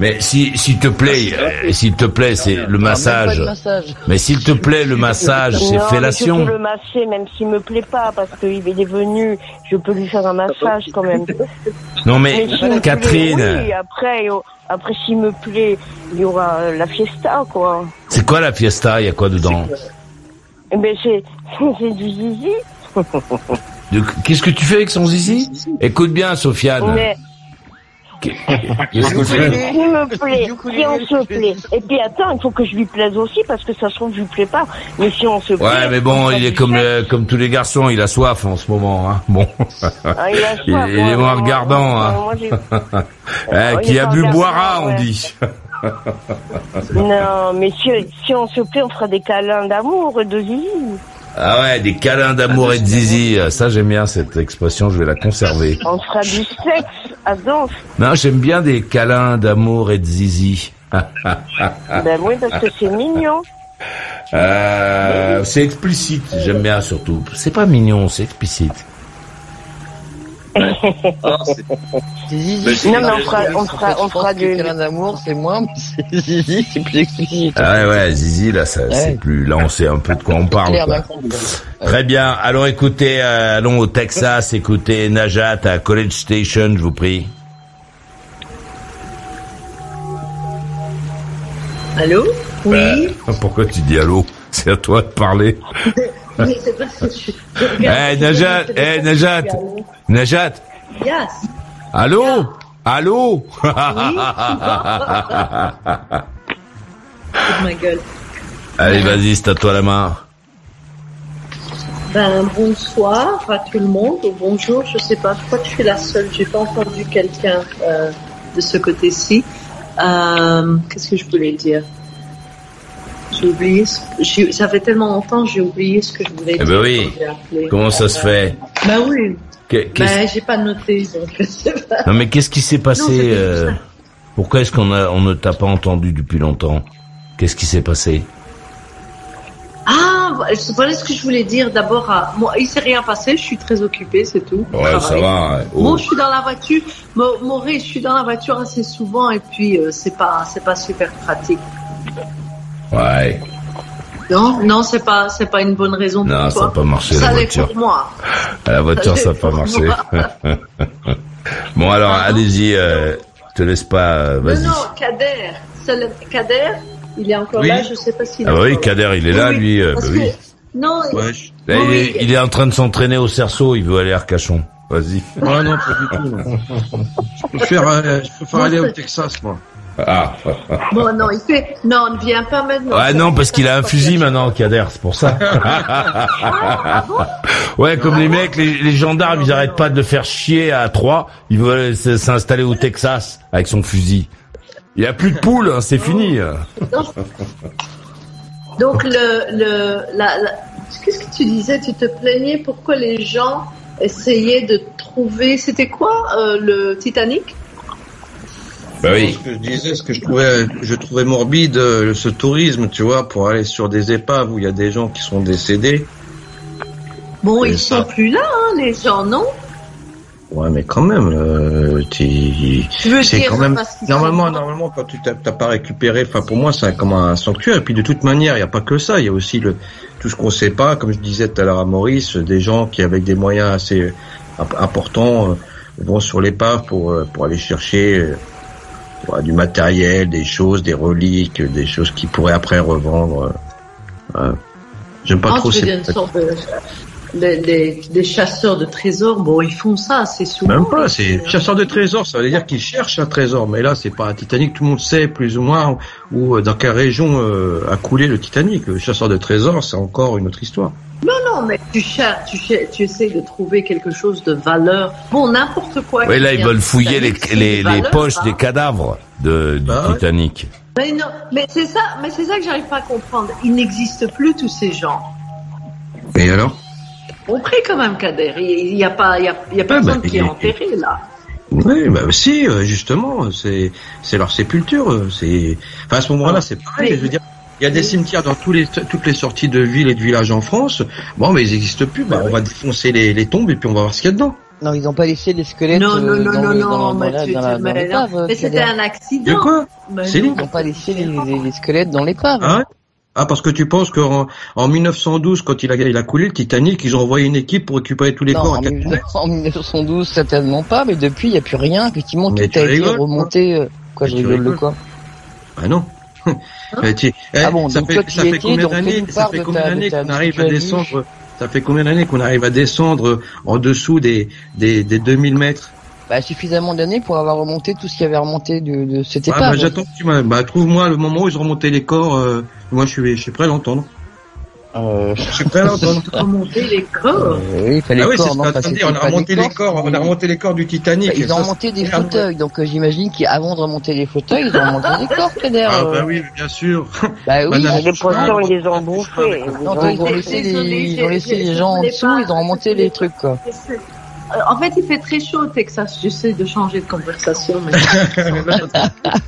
Mais si, s'il te plaît, euh, s'il te plaît, c'est le ah, massage. Mais s'il te plaît, le [laughs] massage, c'est mais je fellation. peux le masser, même s'il me plaît pas, parce qu'il est venu, je peux lui faire un massage quand même. Non mais, plaît, Catherine, oui, après, après s'il me plaît, il y aura la fiesta, quoi. c'est quoi la fiesta? Il y a quoi dedans? Eh ben, c'est, [laughs] c'est du zizi. Qu'est-ce que tu fais avec son zizi? Écoute bien, Sofiane. Mais, Qu'est-ce que tu fais? [laughs] S'il me plaît, si on se plaît. Et puis attends, il faut que je lui plaise aussi, parce que ça se trouve, je lui plais pas. Mais si on se plaît. Ouais, mais bon, on il est comme le- comme tous les garçons, il a soif en ce moment. Hein. [laughs] Bon, Ah, il a il, soif, il est moi, moins moi, regardant. moi, Hein. moi, j'ai- Eh, Oh, il qui a bu boira, on dit. Non, mais si, si on se plaît, on fera des câlins d'amour et de zizi. Ah ouais, des câlins d'amour et de zizi. Ça, j'aime bien cette expression, je vais la conserver. On fera du sexe à danse. Non, j'aime bien des câlins d'amour et de zizi. Ben oui, parce que c'est mignon. Euh, c'est explicite, j'aime bien surtout. C'est pas mignon, c'est explicite. Zizi, Non, mais on fera, on fera, on fera du. câlin d'amour, c'est moins, [laughs] mais c'est Zizi, c'est plus explicite. Ah ouais, ouais, zizi, là, ça, c'est plus, là, on sait un peu de quoi on parle, quoi. Très bien. Alors, écoutez, euh, allons au Texas, écoutez Najat à College Station, je vous prie. Allô? Oui? Bah, pourquoi tu dis allô? C'est à toi de parler. [laughs] Oui, c'est parce que je... Eh, Najat, eh, Najat, Najat, Yes. allô? Allô? [laughs] Toute ma gueule. Allez, vas-y, c'est à toi la main. Ben, bonsoir à tout le monde, ou bonjour, je sais pas, je crois que je suis la seule, j'ai pas entendu quelqu'un euh, de ce côté-ci. Euh, Qu'est-ce que je voulais dire? J'ai oublié, ce... ça fait tellement longtemps, j'ai oublié ce que je voulais Eh dire. ben oui. Comment ça se fait? Ben oui, ben j'ai pas noté, donc je sais pas. Non mais qu'est-ce qui s'est passé euh. Pourquoi est-ce qu'on a on ne t'a pas entendu depuis longtemps? Qu'est-ce qui s'est passé? Ah, voilà ce que je voulais dire d'abord. à- Moi, il s'est rien passé, je suis très occupée, c'est tout. Ouais, ça va. Oh. Bon, je suis dans la voiture. Maurice, je suis dans la voiture assez souvent et puis euh, c'est pas, c'est pas super pratique. Ouais. Non, non, c'est pas, c'est pas une bonne raison pour Non, ça toi. n'a pas marché Ça la l'est voiture. pour moi. À la voiture, ça n'a pas pour marché. [laughs] bon alors, allez-y. Euh, te laisse pas. euh, Non, non, Kader, c'est le- Kader, il est encore Oui. là, je sais pas s'il est Ah bah oui, là. Kader, il est là, Oui, lui. euh, parce bah oui. que- Non, Là, oui, il, est, il est en train de s'entraîner au cerceau. Il veut aller à Arcachon. Vas-y. Ah non, pas du tout. non. Je préfère, euh, je préfère aller au Texas, moi. Ah. Bon, non, il fait, non, ne viens pas maintenant. Ouais, non, parce qu'il a un fusil maintenant, Kader, c'est pour ça. ouais, comme les mecs, les, les gendarmes, ils arrêtent pas de le faire chier à Troyes. Ils veulent s'installer au Texas avec son fusil. Il y a plus de poules, hein, c'est fini. Donc, le, le, la, la- qu'est-ce que tu disais? Tu te plaignais pourquoi les gens essayaient de trouver, c'était quoi, euh, le Titanic? Bah oui. Ce que je disais, ce que je trouvais, je trouvais morbide, euh, ce tourisme, tu vois, pour aller sur des épaves où il y a des gens qui sont décédés. Bon, ils ça. sont plus là, hein, les gens, non? Ouais, mais quand même, euh, tu- Tu veux c'est dire quand même normalement, sont- normalement, quand tu t'as pas récupéré, enfin pour moi, c'est comme un sanctuaire. Et puis de toute manière, il n'y a pas que ça. Il y a aussi le tout ce qu'on sait pas, comme je disais tout à l'heure à Maurice, des gens qui avec des moyens assez imp- importants euh, vont sur l'épave pour euh, pour aller chercher euh, voilà, du matériel, des choses, des reliques, des choses qu'ils pourraient après revendre. euh, euh. J'aime pas Ah, trop ces dire une sorte de, des- des- des chasseurs de trésors, bon, ils font ça assez souvent. Même pas, c'est chasseur de trésors, ça veut dire qu'ils cherchent un trésor. Mais là, c'est pas un Titanic, tout le monde sait plus ou moins où, dans quelle région euh, a coulé le Titanic. Le chasseur de trésors, c'est encore une autre histoire. Non, non, mais tu cherches, tu, cherches, tu essaies de trouver quelque chose de valeur. Bon, n'importe quoi. Oui, là, ils veulent fouiller les, c'est les, les poches hein. des cadavres de, du Bah ouais. Titanic. Mais non, mais c'est ça, mais c'est ça que j'arrive pas à comprendre. Il n'existe plus tous ces gens. Et alors? On prie quand même Kader. Il n'y a pas, il y a, il y a personne bah, qui est enterré là. Oui, bah si, euh, justement, c'est c'est leur sépulture. euh, C'est enfin à ce moment-là, c'est pareil. Mais- Je veux dire, il y a des cimetières dans tous les toutes les sorties de villes et de villages en France. Bon, mais ils n'existent plus. Bah, on va défoncer les, les tombes et puis on va voir ce qu'il y a dedans. Non, ils n'ont pas laissé les squelettes Non, non, euh, non, dans non, le- non, dans mais dans dans dans mais non. Mais c'était un accident. De quoi Mais C'est non. lui. Ils n'ont pas laissé les, les- les squelettes dans l'épave. Ah, ouais ah, parce que tu penses qu'en en 1912, quand il a, il a coulé le Titanic, ils ont envoyé une équipe pour récupérer tous les non, corps en, à 19- en 1912, certainement pas, mais depuis, il n'y a plus rien. Effectivement, Mais tout tu a été remonté. euh, Quoi, je Mais tu rigole de quoi Ah non. Tu- eh, Ah bon, ça fait, ça fait combien d'années Ça fait combien d'années qu'on arrive à descendre Ça fait combien d'années qu'on arrive à descendre en dessous des des, des 2000 mètres? Bah, suffisamment d'années pour avoir remonté tout ce qui avait remonté de, de cette ah, épave. bah, J'attends que tu m'as. Bah, trouve-moi le moment où ils ont remonté les corps. euh, moi, je suis je suis prêt à l'entendre. Euh... Je prêt à l'entendre. [laughs] Remonter les corps. Euh, oui, fallait Ah oui, corps, non, on a remonté les corps, on a remonté les corps du Titanic. Ils ont Ça, remonté des fauteuils, donc euh, j'imagine qu'avant de remonter les fauteuils, ils ont remonté des corps, Kader. Ah bah oui, bien sûr. [laughs] Bah oui. Les poissons, ils les ont bouffés. Ils ont laissé les, ils ont laissé les gens en dessous, ils ont remonté les trucs, quoi. Euh, En fait, il fait très chaud au Texas. J'essaie de changer de conversation, mais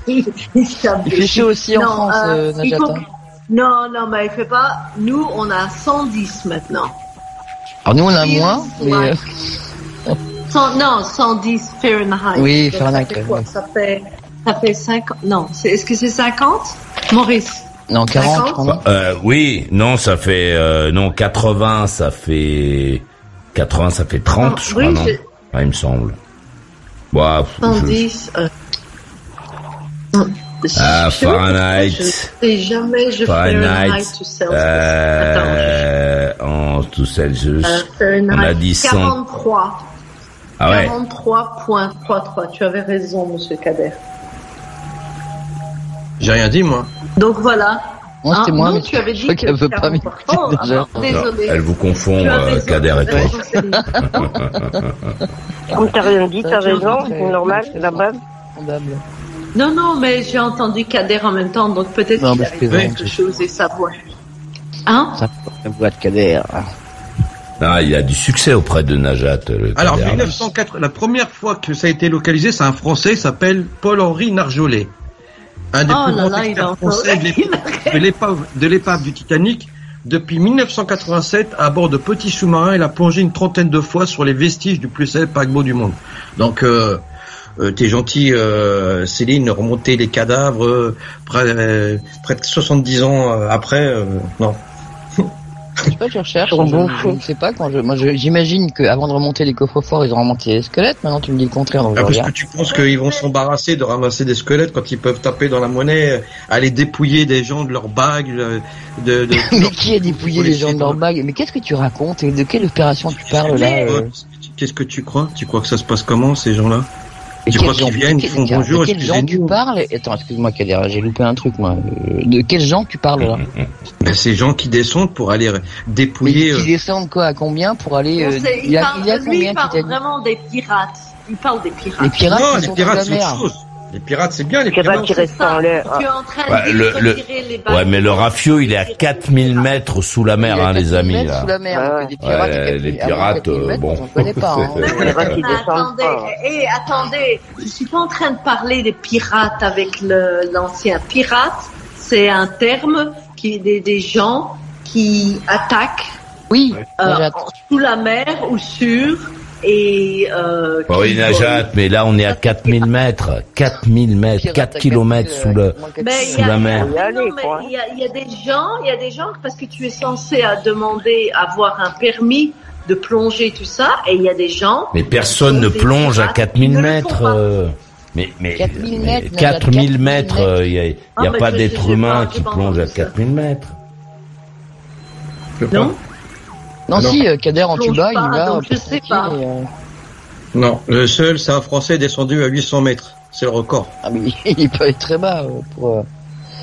il [laughs] Il fait chaud aussi en Non, France, euh, euh, il Najat. faut-. Non, non, mais il fait pas. Nous, on a 110 maintenant. Alors nous, on a moins, mais... Ouais. euh, Cent- non, 110 Fahrenheit. Oui, Fahrenheit, Ça fait, quoi? ça fait, ça fait 50. Non, est-ce que c'est 50 Maurice Non, 40, je 50? crois. non Euh, oui, non, ça fait euh, non 80, ça fait 80, ça fait 30, Non, je crois, oui, non je- Ouais, il me semble. Bah, pff, je- 110. euh, Ah, Fahrenheit. Je sais jamais, je Fahrenheit, Fahrenheit to Celsius. Attends, euh, en tout Celsius, Euh, on a dit 100. 43. Ah ouais. 43.33. Tu avais raison, monsieur Kader. J'ai rien dit, moi. Donc voilà. Moi, c'était Hein, moi, non, mais tu avais dit qu'elle veut pas 43. m'écouter Oh, déjà. ah, désolé. Elle vous confond, euh, Kader et toi. Comme t'as rien dit, Ça, t'as tu as raison, c'est normal, c'est la base. Non, non, mais j'ai entendu Kader en même temps, donc peut-être Non, qu'il plaisante. quelque chose et sa voix. Hein Ça, la voix de Kader. Ah, il a du succès auprès de Najat. Le Alors, Kader. 1904, la première fois que ça a été localisé, c'est un Français, il s'appelle Paul-Henri Narjolet. Un des Oh plus là grands là, experts français [laughs] de l'épave- du Titanic. Depuis 1987, à bord de petits sous-marins, il a plongé une trentaine de fois sur les vestiges du plus célèbre paquebot du monde. Donc, euh, euh, t'es gentil, euh, Céline, remonter les cadavres euh, près, euh, près de 70 ans euh, après, euh, non. Je sais pas, je recherche, je, ne sais pas. Quand je, moi, j'imagine qu'avant de remonter les coffres forts, ils ont remonté les squelettes. Maintenant, tu me dis le contraire, donc Ah, parce que tu penses qu'ils vont s'embarrasser de ramasser des squelettes quand ils peuvent taper dans la monnaie, euh, aller dépouiller des gens de leurs bagues, euh, de, de, [laughs] Mais qui a dépouillé les gens de leur bague Mais qu'est-ce que tu racontes? Et de quelle opération tu parles là euh? Qu'est-ce que tu crois? Tu crois que ça se passe comment ces gens-là? Quels crois qu'ils viennent, de ils font quel- bonjour, De quels gens tu parles Attends, excuse-moi, Kader, j'ai loupé un truc, moi. Euh, De quels gens tu parles là Ben, Ces gens qui descendent pour aller Mais dépouiller. qui euh, descendent quoi À combien pour aller euh, Il y a, parle- il y a lui, combien il parle vraiment des pirates. Il parle des pirates. Les pirates non, les sont pirates, la autre chose. Les pirates, c'est bien, les pirates qui en l'air. Tu es en train Ouais, de le- le- retirer les bagues. Ouais, mais le rafio, il est à 4000 mètres sous la mer, hein, les 4000 amis, mètres là. Sous la mer, Ouais, donc des pirates, Ouais, et 4000 les ah bon, pirates, 4000 euh, bon. On connaît pas. Hein. Les pirates qui Mais descendent attendez, pas. eh, attendez, je suis pas en train de parler des pirates avec le- l'ancien pirate. C'est un terme qui des, des gens qui attaquent Oui, euh, sous la mer ou sur et euh, oui, qui Najat, mais là, on est à 4000 mètres. 4000 mètres, Pirates 4 à kilomètres 4000, sous le... euh, Mais Sous y a- la mer. il y y a des gens, il y a des gens parce que tu es censé à demander avoir un permis de plonger tout ça, et il y a des gens. Mais personne ne plonge à pirates 4000 ne le font mètres. Mais, mais, 4000 mais mètres, Najat, 4000 4000 mètres, mètres. il n'y a, y a Ah, pas d'être humain qui plonge à entendu ça. 4000 mètres. Non. Non, si, euh, Kader en tuba, il va. donc je sais pas. et, euh, Non, le seul, c'est un Français descendu à 800 mètres. C'est le record. Ah, mais [laughs] il peut aller très bas euh, pour.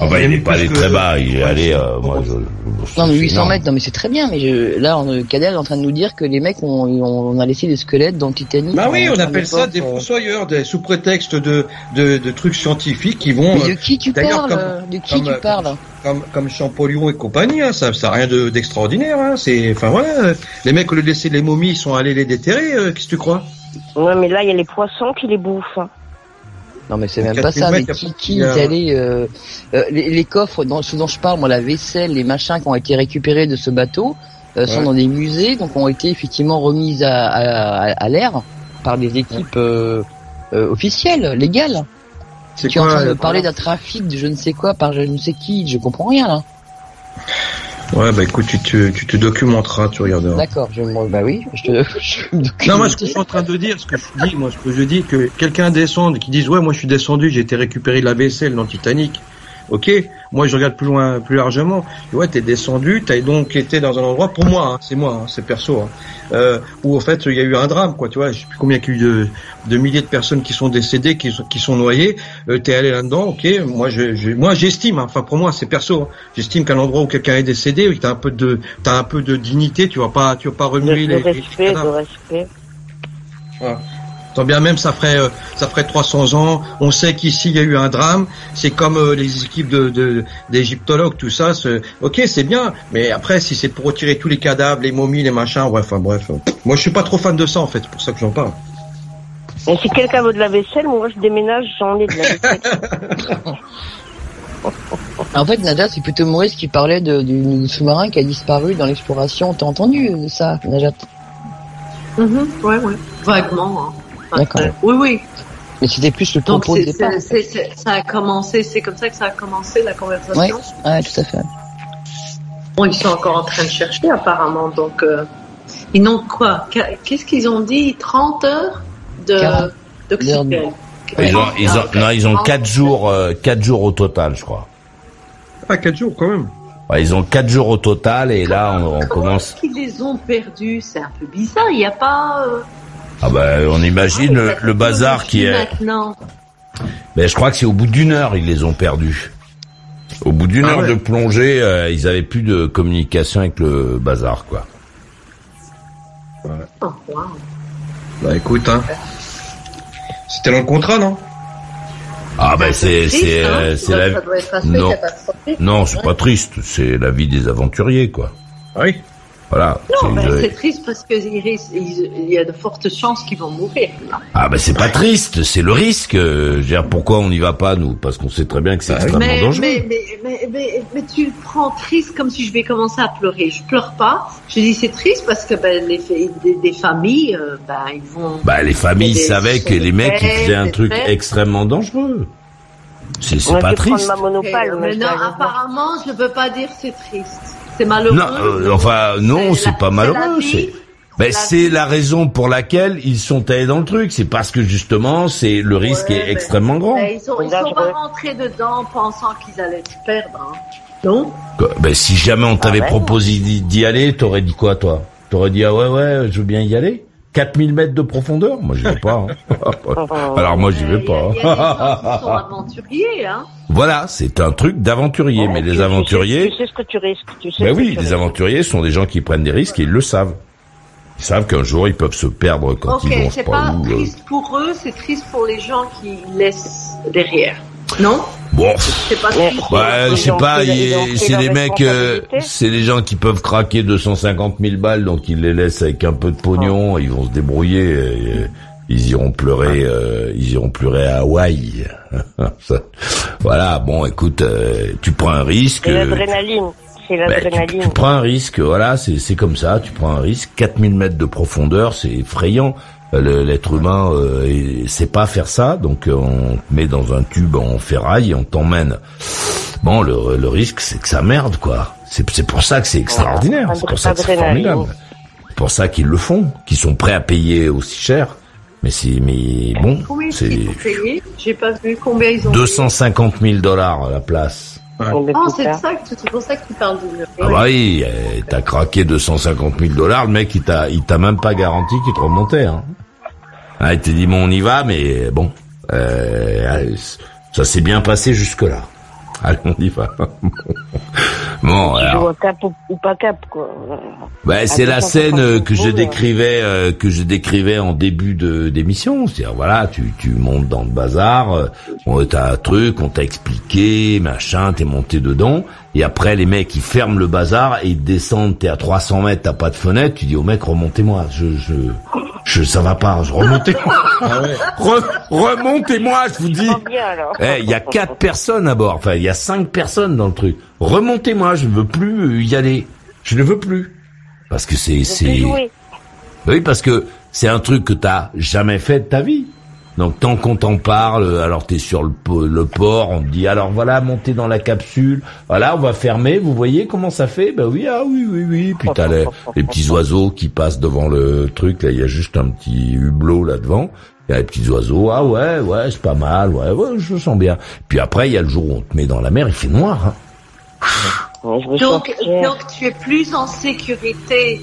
Euh, Ah bah, il n'est pas allé très bas, il est allé, euh, moi, je, je- Non, mais c'est 800 énorme. mètres, non, mais c'est très bien. Mais je... là, on, Kader est en train de nous dire que les mecs, on, on a laissé des squelettes dans le Titanic. Bah oui, on appelle de ça des euh, fossoyeurs, des, sous prétexte de, de, de trucs scientifiques qui vont. Mais de euh, qui tu parles comme- euh, De qui comme, tu parles comme, comme Champollion et compagnie, hein, ça, ça a rien de- d'extraordinaire. Hein, c'est, enfin voilà, euh, les mecs au lieu de laisser les momies, ils sont allés les déterrer. euh, Qu'est-ce que tu crois? Ouais, mais là, il y a les poissons qui les bouffent. Non, mais c'est même pas 4000 ça. Mais qui, qui il y a- est allé euh, euh, les, les coffres dont, ce dont je parle, moi, la vaisselle, les machins qui ont été récupérés de ce bateau euh, sont dans des musées, donc ont été effectivement remises à, à, à l'air par des équipes euh, euh, officielles, légales. Tu es en train de euh, parler d'un trafic de je ne sais quoi par je ne sais qui, je comprends rien là. Ouais, bah écoute, tu te, tu te documenteras, tu regarderas. D'accord, je me... bah oui, je te. [laughs] je me Non, moi, ce que je suis en train de dire, ce que je dis, moi, ce que je dis, que quelqu'un descende, qui dise, ouais, moi, je suis descendu, j'ai été récupérer de la vaisselle dans le Titanic, Ok, moi je regarde plus loin, plus largement. Ouais, t'es descendu, t'as donc été dans un endroit pour moi, hein, c'est moi, hein, c'est perso, hein, euh, où en fait il y a eu un drame, quoi. Tu vois, je sais plus combien il y a eu de, de milliers de personnes qui sont décédées, qui, sont- qui sont noyées. Euh, t'es allé là-dedans, ok. Moi, je, je- moi j'estime, hein, enfin pour moi c'est perso. hein. J'estime qu'un endroit où quelqu'un est décédé, où t'as un peu de, t'as un peu de dignité, tu vas pas, tu vas pas remuer les, les respect, respect. Voilà. Tant bien même ça ferait euh, ça ferait 300 ans. On sait qu'ici il y a eu un drame. C'est comme euh, les équipes de de- d'égyptologues, tout ça. Ok, c'est bien. Mais après, si c'est pour retirer tous les cadavres, les momies, les machins, bref, enfin, bref. euh, Moi, je suis pas trop fan de ça en fait. C'est pour ça que j'en parle. Et si quelqu'un veut de la vaisselle, moi je déménage, j'en ai de la vaisselle. [laughs] En fait, Najat, c'est plutôt Maurice qui parlait de, du sous-marin qui a disparu dans l'exploration. T'as entendu ça, Najat? Mhm, ouais, ouais. Vaguement. Hein. D'accord. très- Oui, oui. Mais c'était plus le Donc propos de c'est, départ. c'est- ça a commencé, c'est comme ça que ça a commencé la conversation. Ouais, tout à fait. Bon, ils sont encore en train de chercher apparemment, donc euh, ils n'ont quoi? Qu- Qu'est-ce qu'ils ont dit? 30 heures de d'oxygène. Ils ont, ils ont, non, ils ont quatre jours, euh, quatre jours au total, je crois. Ah, 4 jours quand même. Ouais, ils ont quatre jours au total et là on, on commence. Qu'ils les ont perdus, c'est un peu bizarre. Il n'y a pas. euh, Ah bah on imagine le, le bazar qui est. Maintenant. Mais je crois que c'est au bout d'une heure ils les ont perdus. Au bout d'une Ah heure ouais. de plongée, euh, ils avaient plus de communication avec le bazar quoi. Oh, wow. Bah écoute, hein. C'était dans le contrat, non? Ah bah c'est c'est hein. euh, c'est la ça doit être assez non non c'est pas triste c'est la vie des aventuriers quoi. Ah oui? Voilà. Non, euh, c'est triste parce qu'il y a de fortes chances qu'ils vont mourir. là. Ah bah c'est pas triste, c'est le risque. Euh, Je veux dire, pourquoi on n'y va pas nous? Parce qu'on sait très bien que c'est extrêmement Mais, dangereux. mais, mais, mais, mais, mais tu le prends triste comme si je vais commencer à pleurer. Je pleure pas. Je dis c'est triste parce que ben, les, des, des familles, euh, ben, ils vont. Bah les familles Des- savaient que les mecs ils faisaient un truc extrêmement dangereux. C'est pas je vais prendre triste. ma monopale, Ok, mais non, apparemment, je veux pas dire c'est triste. C'est malheureux. Non, euh, enfin non, C'est pas malheureux. C'est ben, c'est la raison pour laquelle ils sont allés dans le truc. C'est parce que justement, c'est le risque Ouais, est mais- extrêmement grand. ils sont, ils sont pas rentrés dedans pensant qu'ils allaient se perdre. Hein. Non Ben, si jamais on t'avait Ah ouais. proposé d'y d'y aller, t'aurais dit quoi, toi? T'aurais dit ah ouais ouais, je veux bien y aller. 4000 mètres de profondeur? Moi, j'y vais pas. hein. [laughs] [laughs] Alors moi, j'y vais pas. Il y a des gens qui sont [laughs] aventuriers. Hein. Voilà, c'est un truc d'aventurier. mais les Tu sais- aventuriers, Tu sais ce que tu risques. Tu sais ben ce que oui, les aventuriers sont des gens qui prennent des risques et ils le savent. Ils savent qu'un jour ils peuvent se perdre quand Ok, ils vont sais c'est pas pas où. euh. triste pour eux, c'est triste pour les gens qui laissent derrière. Non? Bon, pas je sais pas, c'est les mecs, euh, c'est les gens qui peuvent craquer 250 000 balles, donc ils les laissent avec un peu de pognon, ils vont se débrouiller, et, euh, ils iront pleurer, euh, ils iront pleurer à Hawaï. [laughs] Voilà, bon, écoute, euh, tu prends un risque. C'est euh, l'adrénaline. C'est ben, tu, l'adrénaline. tu prends un risque, voilà, c'est c'est comme ça, tu prends un risque. 4000 mètres de profondeur, c'est effrayant. Euh, L'être humain euh, il sait pas faire ça, donc euh, on te met dans un tube en ferraille et on t'emmène. Bon, le, le risque, c'est que ça merde, quoi. C'est c'est pour ça que c'est extraordinaire, c'est pour ça que c'est formidable. C'est pour ça qu'ils le font, qu'ils sont prêts à payer aussi cher. Mais c'est, mais bon, Combien c'est ils ont payé J'ai pas vu combien ils ont 250 000 dollars à la place. payé. Oh, c'est ça que c'est pour ça que tu parles de Ah bah oui, euh, t'as craqué 250 000 dollars, le mec il t'a il t'a même pas garanti qu'il te remontait. Hein. Ah, il t'a dit bon on y va, mais bon, euh, ça s'est bien passé jusque là. [laughs] Allez on y va. [laughs] bon alors. cap ou, ou pas cap, quoi. Bah, c'est la 250 scène euh, que je euros, décrivais euh, que je décrivais en début de d'émission. C'est-à-dire voilà, tu tu montes dans le bazar, euh, on t'as un truc, on t'a expliqué, machin, t'es monté dedans, et après les mecs ils ferment le bazar et ils descendent. T'es à 300 mètres, t'as pas de fenêtre, tu dis au mec remontez-moi, je je je ça va pas, je remontez-moi, [laughs] Re- remontez-moi, je vous dis. Eh, il y a quatre personnes à bord. Enfin, il y a cinq personnes dans le truc. Remontez-moi, je ne veux plus y aller. Je ne veux plus. Parce que c'est, c'est, jouer. oui, parce que c'est un truc que t'as jamais fait de ta vie. Donc tant qu'on t'en parle, alors t'es sur le, le port, on te dit alors voilà, montez dans la capsule, voilà, on va fermer, vous voyez comment ça fait? Ben oui, ah oui, oui, oui. Puis t'as les, les petits oiseaux qui passent devant le truc, là il y a juste un petit hublot là devant, Il y a les petits oiseaux, ah ouais, ouais, c'est pas mal, ouais, ouais, je sens bien. Puis après, il y a le jour où on te met dans la mer, il fait noir. Hein. Donc, donc tu es plus en sécurité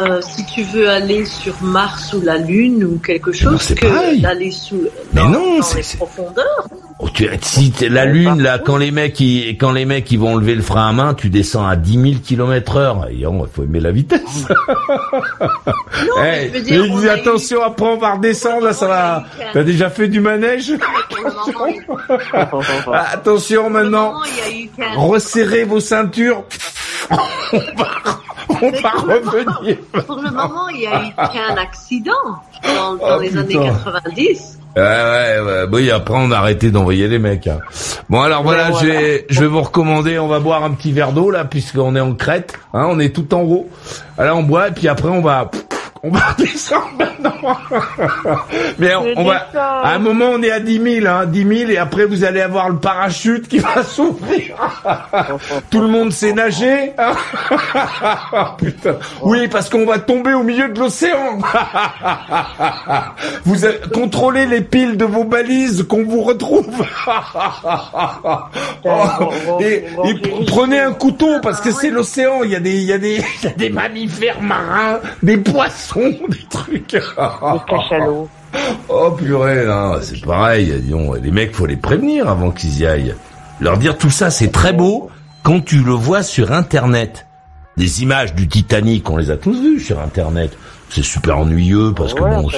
euh, si tu veux aller sur Mars ou la Lune ou quelque chose c'est que d'aller sous Mais dans, non, dans c'est- les profondeurs. Oh, tu, si la lune là, quand les mecs ils, quand les mecs ils vont lever le frein à main, tu descends à 10 000 km heure. Il faut aimer la vitesse. mais je [laughs] veux dire, il on dit a eu- attention, après on va redescendre là, ça va. T'as déjà fait du manège [laughs] [laughs] Ah, Attention maintenant, resserrez vos ceintures. on va, on va revenir. Pour le moment, il y a eu qu'un accident dans, dans Oh, les putain. années 90. Ouais, ouais, ouais. Bon, et après, on a arrêté d'envoyer les mecs. hein. Bon, alors voilà, je vais, je vais vous recommander, on va boire un petit verre d'eau, là, puisqu'on est en Crète. Hein, on est tout en haut. Alors, on boit, et puis après, on va... On va [laughs] descendre maintenant. [laughs] Mais on, va... À un moment, on est à 10 000, hein, 10 000, et après, vous allez avoir le parachute qui va [laughs] s'ouvrir. Tout le monde sait nager. Putain. Oui, parce qu'on va tomber au milieu de l'océan. vous avez- contrôlez les piles de vos balises qu'on vous retrouve. Oh, et, et prenez un couteau parce que c'est l'océan. Il y a des, il y a des, il y a des mammifères marins, des poissons, [laughs] des trucs. cachalots. [laughs] Oh purée, non, c'est pareil. Disons, les mecs, faut les prévenir avant qu'ils y aillent. Leur dire tout ça, c'est très beau quand tu le vois sur Internet. Des images du Titanic, on les a tous vues sur Internet. C'est super ennuyeux parce que bon,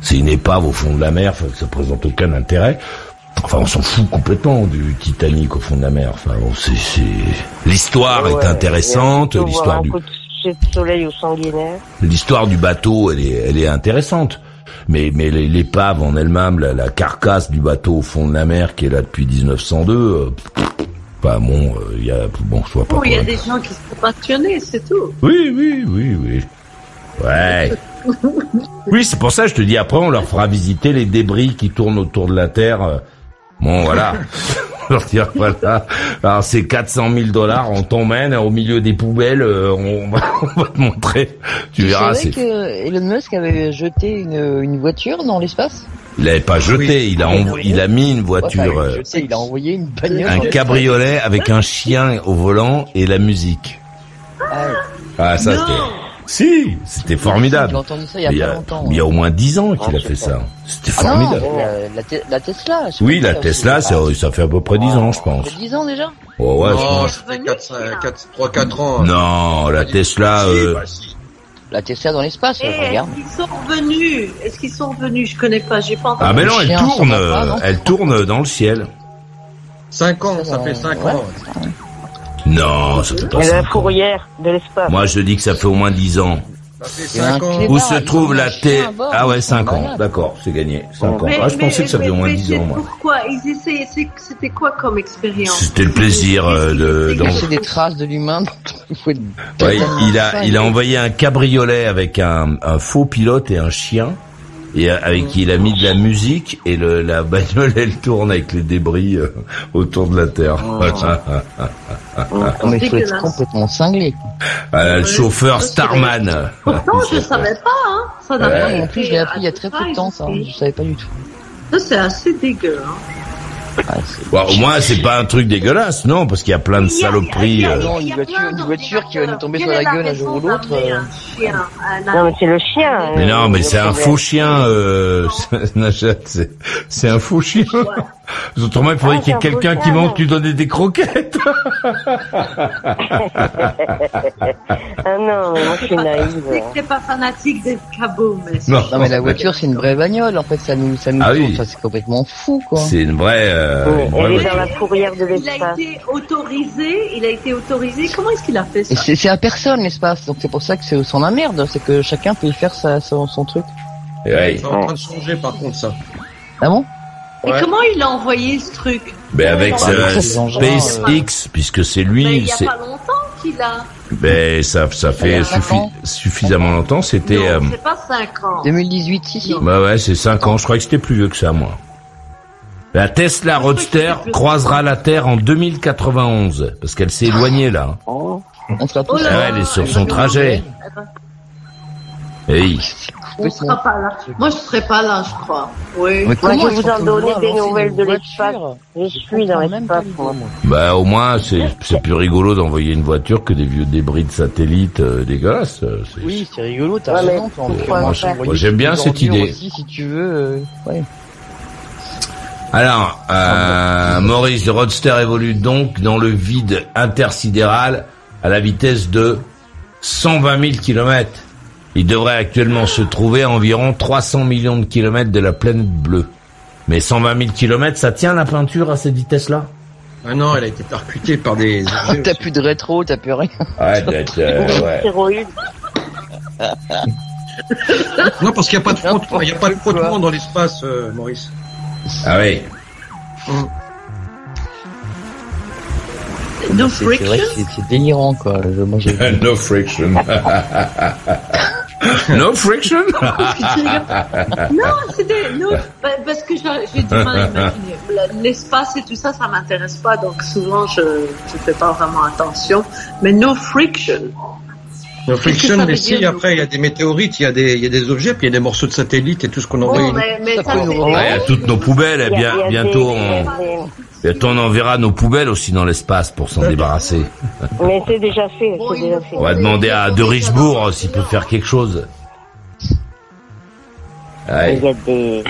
c'est- une épave au fond de la mer, ça présente aucun intérêt. Enfin, on s'en fout complètement du Titanic au fond de la mer. Enfin, bon, c'est, l'histoire est intéressante, l'histoire du, coucher de soleil au sanguinaire. l'histoire du bateau, elle est, elle est intéressante. Mais, mais les- l'épave en elle-même, la, la carcasse du bateau au fond de la mer qui est là depuis 1902, euh, enfin bon, euh, il y a, bon, je vois pas. Oh, il y a des gens qui sont passionnés, c'est tout. Oui, oui, oui, oui. Ouais. Oui, c'est pour ça que je te dis après, on leur fera visiter les débris qui tournent autour de la Terre. euh. Bon, voilà. [laughs] [laughs] Leur dire, voilà. Alors, c'est 400 000 dollars, on t'emmène au milieu des poubelles, euh, on va, [laughs] on va te montrer. Tu verras, c'est que Elon Musk avait jeté une, une voiture dans l'espace? Il l'avait pas jeté, il a envo- il a mis une voiture, euh, jeté, il a envoyé une bagnole. un cabriolet avec un chien au volant et la musique. Ah. Ah ça c'était. Si, c'était formidable. J'ai entendu ça il y a Mais pas longtemps. il y a au moins dix ans qu'il a fait ça. C'était Ah non, formidable. la, la, Te- la Tesla. je Oui, la Tesla, c'est- ça, ça fait à peu près dix ans, je pense. 10 ans déjà Oh, ouais, je Non, pense. ça fait 4, 3-4 ans. Non, la Tesla, euh, La Tesla dans l'espace, regarde. est-ce qu'ils sont revenus? Est-ce qu'ils sont revenus? Je connais pas, j'ai pas entendu. ah mais non, elle tourne, elle tourne dans le ciel. 5 ans, ça fait 5 Ouais. ans. Non, ça fait pas Et la ça. fourrière de l'espace. Moi, je dis que ça fait au moins dix ans. Ça fait Il y a un 5 ans. Où se trouve la un chien T? à bord, Ah ouais, c'est 5 ans. D'accord, c'est gagné. 5 ans. Mais- Ah, je mais- pensais que ça faisait au moins mais 10 c'est ans, moi. Pourquoi Ils essayaient, c'est- c'était quoi comme expérience? C'était le plaisir euh, de... d'en- C'est des traces de l'humain. Ouais, a, il a envoyé un cabriolet avec un, un faux pilote et un chien, et avec qui il a mis de la musique, et le, la bagnole elle tourne avec les débris euh, autour de la Terre. [laughs] Ah, mais il faut être complètement cinglé. Le chauffeur Starman. Pourtant, je [laughs] savais pas, hein. Ça n'a Ouais. été plus, je l'ai appris il y a très peu de temps, ça. advertisé. Je savais pas du tout. Ça, c'est assez dégueu, hein. Ah, Bon, au moins c'est pas un truc dégueulasse, non, parce qu'il y a plein de saloperies. euh. Non, une voiture, une voiture qui va nous tomber sur la gueule un jour ou l'autre. euh, Non, mais c'est le chien. Mais euh, non, mais le c'est un faux chien, euh, [laughs] Najat, c'est, c'est un faux chien. Autrement, il faudrait Ah, qu'il y ait quelqu'un qui monte lui donner des croquettes. [laughs] Ah non, moi je suis naïve. C'est que t'es pas fanatique des cabots, mais Non. Non, mais la voiture, c'est une vraie bagnole. En fait, ça nous, ça nous Ah tourne. oui. Ça, c'est complètement fou, quoi. C'est une vraie, euh, une vraie Elle est voiture. dans la fourrière de il a l'espace. été autorisé, il a été autorisé. Comment est-ce qu'il a fait ça c'est à personne l'espace, donc c'est pour ça que c'est son emmerde, c'est que chacun peut y faire sa, son, son truc. Ouais. C'est en train de changer par contre ça. Ah bon? Et comment il a envoyé ce truc Ben avec Bah, euh, avec engins, SpaceX, puisque c'est Mais lui, il y a c'est, pas longtemps qu'il a. ben ça, ça fait suffi- ans. suffisamment longtemps. C'était, euh, c'est pas 5 ans. 2018, si, si. bah ouais, c'est 5 ans. Je crois que c'était plus vieux que ça, moi. La Tesla Roadster croisera la Terre en 2091 parce qu'elle s'est éloignée là. On sera tous Oh là Ah ouais, elle est sur son trajet. Hey. On sera pas là. Moi, je serai pas là, je crois. Oui. Mais Moi, je vous en donner des nouvelles de l'espace. Je suis dans l'espace, pas moi. Bah au moins c'est c'est plus rigolo d'envoyer une voiture que des vieux débris de satellites euh, dégueulasses. euh, c'est- Oui, c'est rigolo, t'as Ouais, mais raison. Moi, j'aime bien cette idée. Aussi, si tu veux. euh, ouais. Alors, euh, Maurice, le Roadster évolue donc dans le vide intersidéral à la vitesse de 120 000 km. Il devrait actuellement se trouver à environ 300 millions de kilomètres de la planète bleue. Mais 120 000 km, ça tient la peinture à cette vitesse-là? Ah non, elle a été percutée par des. [laughs] T'as plus de rétro, t'as plus rien. [laughs] Ouais, d'être, euh, ouais. Non, parce qu'il n'y a pas de frottement, il y a pas de frottement dans l'espace, euh, Maurice. Ah oui. No vrai que friction. c'est délirant, quoi. Je- Moi, j'ai. [laughs] no friction. [laughs] no friction? [laughs] Non, c'était non, parce que j'ai du mal à imaginer. L'espace et tout ça, ça m'intéresse pas, donc souvent je je fais pas vraiment attention. Mais no friction. Que friction, mais si, dire, après, il y a des météorites, il y a des, il y a des objets, puis il y a des morceaux de satellites et tout ce qu'on envoie. Bon, mais, ça, il y a toutes nos poubelles, eh Il y a- bien, il y a bientôt, des- on, bientôt on enverra nos poubelles aussi dans l'espace pour s'en débarrasser. [laughs] Mais c'est déjà fait, c'est il déjà fait. On va demander à De Richbourg s'il peut faire quelque chose. Il Ouais. y a des... des-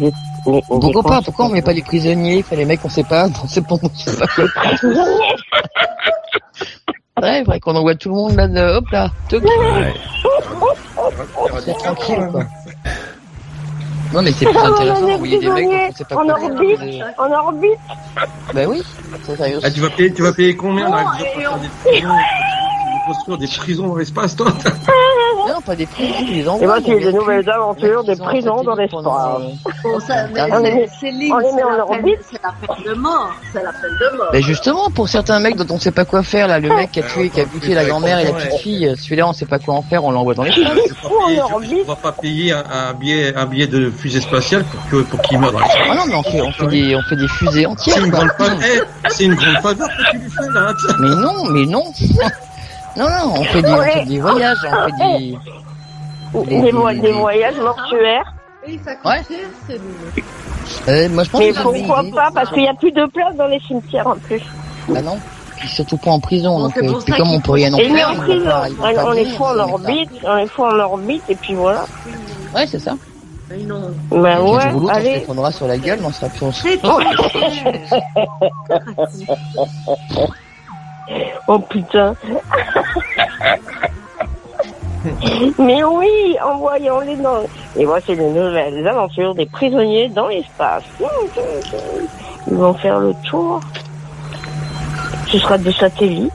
des- des Pourquoi pas Pourquoi on met pas des prisonniers Enfin, les mecs, on sait pas. [laughs] On sait pas, on sait pas. [laughs] Ouais, vrai qu'on envoie tout le monde là, de, hop là, toc. Ouais. C'est tranquille, quoi. Non, mais c'est plus intéressant d'envoyer des mecs prisonniers on sait pas en quoi faire. orbite, mais- en orbite. Bah oui, c'est sérieux. Ah, tu vas payer, tu vas payer combien, là, pour construire des prisons dans l'espace, toi? [laughs] Pas des prisons, ils les Et envoient. des vient- nouvelles aventures, des prisons dans satellite pendant, l'espace. euh, Bon, ça, mais On les met- c'est met c'est en la peine- orbite. C'est la peine de mort. C'est la peine de mort. Ben justement, pour certains mecs dont on sait pas quoi faire, là, le mec qui a tué, qui a buté la grand-mère et la petite fille, euh, celui-là, on sait pas quoi en faire, on l'envoie dans les Je vais pas payer- en je- On va pas payer un, billet, un billet de fusée spatiale pour que, pour qu'il meure dans l'espace. Ah non, mais on fait, on fait des, on fait des fusées entières, C'est une grande faveur, eh, c'est une grande faveur que tu lui fais, là. hein. Mais non, mais non. Non, non, on fait des, on fait des voyages, on fait des, Des, des- des- des voyages mortuaires. Oui, ça coûte Ouais. cher, c'est euh, moi je pense Mais que pourquoi pas Parce qu'il n'y a plus de place dans les cimetières en plus. Bah non. Puis surtout pas en prison, donc, c'est euh, puis comme on peut rien en faire, On, pas on les fout en orbite, on les fout en orbite et puis voilà. Ouais, c'est ça. Mais non. Ben ouais, les rouleaux, on se allez. prendra sur la gueule, mais on sera plus en [laughs] Oh putain. Mais oui, envoyons-les dans... Et moi, c'est les nouvelles aventures des prisonniers dans l'espace. Ils vont faire le tour. Ce sera des satellites.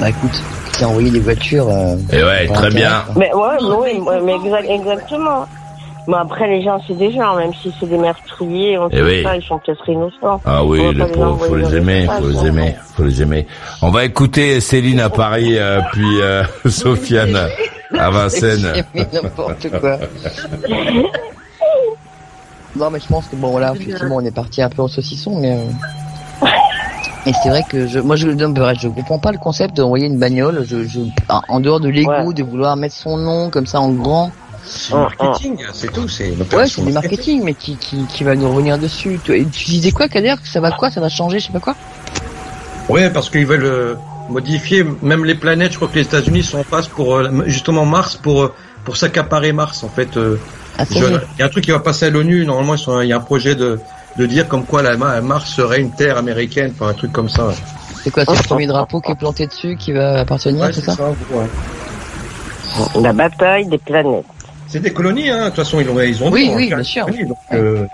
Bah écoute, c'est envoyer des voitures. Euh, Et ouais, très bien. quoi. Mais ouais, oui, mais exactement. Mais après, les gens, c'est des gens, même si c'est des meurtriers, on Eh sait oui. pas, ils sont peut-être innocents. Ah oui, les pauvres, faut les aimer, faut les aimer, faut les aimer. On va écouter Céline à Paris, euh, puis euh, [laughs] Sofiane à Vincennes. Mais n'importe quoi. [laughs] Non, mais je pense que bon, là, effectivement, on est parti un peu au saucisson, mais. Euh... Et c'est vrai que je, moi, je, non, je comprends pas le concept d'envoyer une bagnole. Je, je, en- en dehors de l'ego, Ouais. de vouloir mettre son nom comme ça en grand. C'est du marketing, c'est tout, c'est une Ouais, c'est du marketing, mais qui, qui, qui va nous revenir dessus. Tu, et tu disais quoi, Kader Que ça va quoi Ça va changer, je sais pas quoi Ouais, parce qu'ils veulent euh, modifier même les planètes. Je crois que les États-Unis sont en face pour euh, justement Mars pour euh, pour s'accaparer Mars. En fait, euh, Ah, je- il y a un truc qui va passer à l'ONU. Normalement, ils sont- il y a un projet de de dire comme quoi la Ma- Mars serait une terre américaine, enfin un truc comme ça. C'est quoi C'est le premier drapeau qui est planté dessus qui va appartenir, Ouais, c'est ça, ouais. La bataille des planètes. C'est des colonies, hein. De toute façon, ils l'ont ils ont Oui, oui, va bien sûr. des colonies, donc, euh,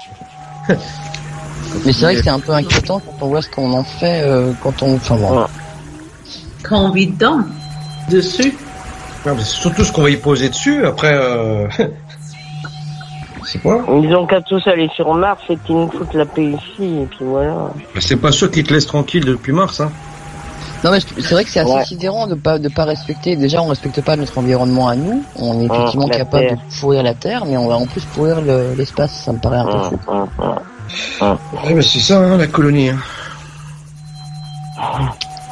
Mais c'est vrai que c'est un peu inquiétant quand on voit ce qu'on en fait euh, quand on. Enfin bon. Quand on vit dedans, dessus. non, mais c'est surtout ce qu'on va y poser dessus. Après, euh... [laughs] c'est quoi Ils ont qu'à tous aller sur Mars et qu'ils nous foutent la paix ici, et puis voilà. C'est pas sûr qu'ils te laissent tranquille depuis Mars, hein. Non mais c'est vrai que c'est assez Ouais. sidérant de pas de pas respecter. Déjà, on respecte pas notre environnement à nous. On est Hum, effectivement capable Terre. de pourrir la Terre, mais on va en plus pourrir le- l'espace. ça me paraît un peu fou. Hum. Ouais, mais c'est ça, hein, la colonie. Hein.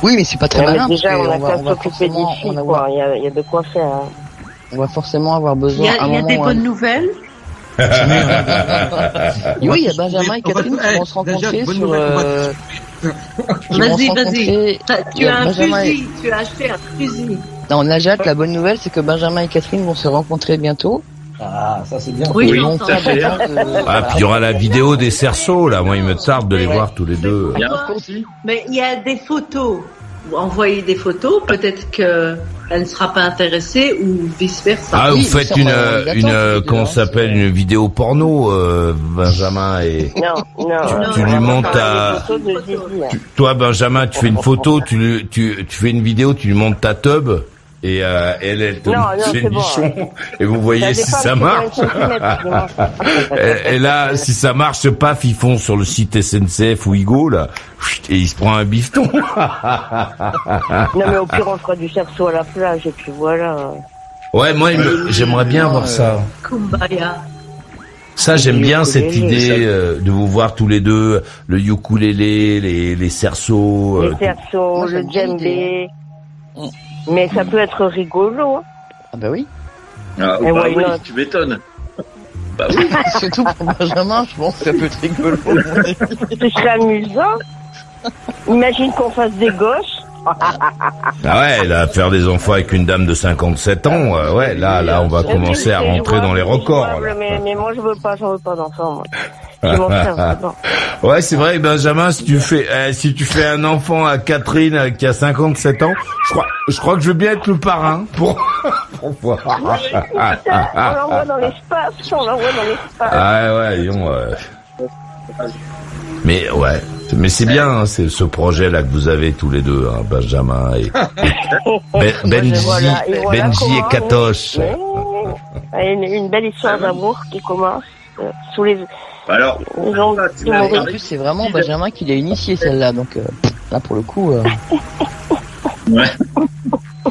Oui, mais c'est pas très Ouais, malin. déjà, parce on a va- on va s'occuper des forcément filles, quoi. avoir- Il y a, il y a de quoi faire. hein. On va forcément avoir Il besoin y à a, un il y a des bonnes nouvelles. [laughs] Oui, il y a Benjamin et [laughs] Catherine qui vont se rencontrer sur. Euh, Vas-y, vas-y. Tu a as un Benjamin et- fusil. Tu as acheté un fusil. Non, Najat, la bonne nouvelle, c'est que Benjamin et Catherine vont se rencontrer bientôt. Ah, ça c'est bien. Oui, faire besoin de- Ah, puis il y aura la vidéo des cerceaux, là. Moi, il me tarde de les voir tous les deux. Mais il y a des photos. Vous envoyez des photos, peut-être que elle ne sera pas intéressée ou vice versa. Ah, vous faites une, euh, une, euh, comment ça s'appelle, une vidéo porno, euh, Benjamin et. Non, non. Tu- tu lui montes hein. Toi, Benjamin, tu fais une photo, tu, lui- tu, tu fais une vidéo, tu lui montes ta tub. Et euh, elle, elle te Non, non, le bon. Et vous voyez Ça si ça marche. et, et là, si ça marche, paf, ils font sur le site SNCF ou Igo, là. Et il se prend un bifton. [laughs] Non, mais au pire, on fera du cerceau à la plage, et puis voilà. Ouais, moi, j'aimerais bien voir ça. Kumbaya. Ça, j'aime bien cette idée euh, de vous voir tous les deux, le ukulélé, les, les cerceaux. euh, Les cerceaux, le djembé. Mais ça peut être rigolo. hein. Ah bah oui. Ah, Et bah why oui, not? tu m'étonnes. [laughs] Bah oui. Surtout pour Benjamin, je pense que ça peut être rigolo. [laughs] Ce serait amusant. Imagine qu'on fasse des gosses. Ah ouais, là, faire des enfants avec une dame de 57 ans, euh, ouais, là, là, on va commencer à rentrer dans les records. là. Mais, mais moi, je veux pas, j'en veux pas d'enfant, moi. C'est mon frère, c'est bon. Ouais, c'est vrai, Benjamin, si tu fais, euh, si tu fais un enfant à Catherine euh, qui a 57 ans, je crois, je crois que je veux bien être le parrain pour, [laughs] pour voir. Putain, on l'envoie dans l'espace, on l'envoie dans l'espace. Ah ouais, disons, euh, Mais ouais, mais c'est bien, hein, c'est ce projet-là que vous avez tous les deux, hein, Benjamin et, et [laughs] Ben- Benji, Voilà, et voilà Benji et Katoche. Une, une belle histoire d'amour qui commence euh, sous les, Alors, mon En plus, c'est vraiment Benjamin qui l'a initié celle-là, donc euh, là pour le coup. Euh... Ouais.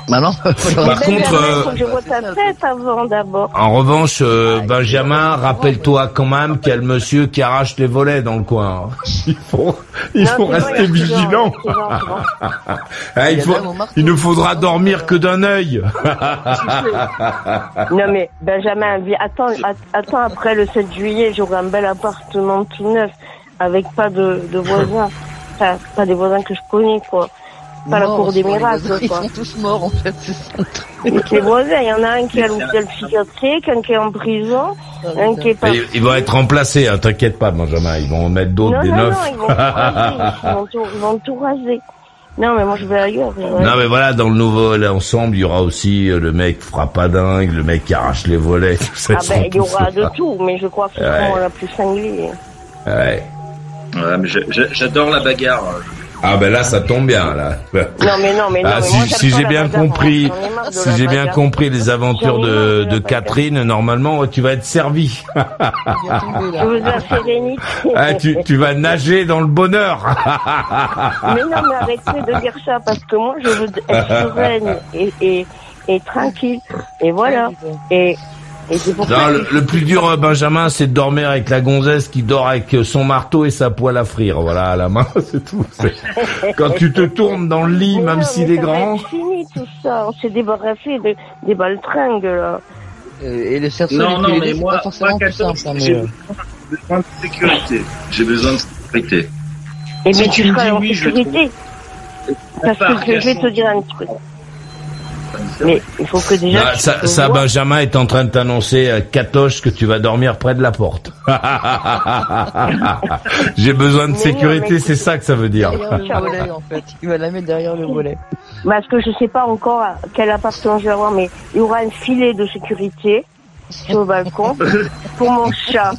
Maintenant, [laughs] Par contre, euh, faut que je vois ta tête avant d'abord. En revanche, euh, Benjamin, rappelle-toi quand même qu'il y a le monsieur qui arrache les volets dans le coin. Il faut, il faut rester vigilant. il. Ah, faut, ne faudra dormir que d'un œil. [laughs] Non mais Benjamin, attends, at- attends après le 7 juillet, j'aurai un bel appartement tout neuf avec pas de, de voisins, enfin pas des voisins que je connais quoi, pas la cour des miracles Ils sont tous morts en fait, c'est ça. Les voisins, il y en a un qui est à l'hôpital psychiatrique, un qui est en prison, un qui est pas. Ils vont être remplacés, hein, t'inquiète pas, Benjamin. Ils vont en mettre d'autres, des non non, neufs. ils vont tout raser, ils vont tout, ils vont tout raser. Non mais moi je vais ailleurs. ouais. Non mais voilà, dans le nouveau là, ensemble, il y aura aussi euh, le mec fera pas dingue, le mec qui arrache les volets, tout ça. Ah ben il y aura de tout, mais je crois que c'est Ouais. vraiment la plus cinglée. Ouais. Ouais, mais j'a- j'a- j'adore la bagarre. Ah ben là, ça tombe bien là. Non mais non mais non. Ah, mais si moi, si j'ai bien compris, si j'ai bien compris les aventures de, de. Catherine, normalement, tu vas être servi. [laughs] Ah, tu, tu vas nager dans le bonheur. Mais non, mais arrêtez de dire ça, parce que moi, je veux être sereine et, et, et tranquille. Et voilà. Et, et c'est pour Non, le, que le plus dur, euh, Benjamin, c'est de dormir avec la gonzesse qui dort avec euh, son marteau et sa poêle à frire. Voilà, à la main, [laughs] c'est tout. C'est- Quand tu te tournes dans le lit, Mais même non, s'il mais est ça va grand. être fini tout ça. On s'est débarrassé de, des baltringues, là. Euh, Et le cerceau Non, non, mais c'est moi, pas forcément moi, plus 14, simple. hein, j'ai mais, euh, besoin de sécurité. J'ai besoin de sécurité. Et Si bien, tu tu me seras dis en oui, je sécurité. Parce que je vais te dire un truc. Mais il faut que déjà. Ah, tu ça. Benjamin est en train de t'annoncer, euh, Katoche, que tu vas dormir près de la porte. [laughs] J'ai besoin de Mais sécurité, mais- c'est ça que ça veut dire. Derrière le volet, en fait. Il va la mettre derrière le volet. Parce que je sais pas encore à quel appartement je vais avoir, mais il y aura un filet de sécurité sur le balcon pour mon chat.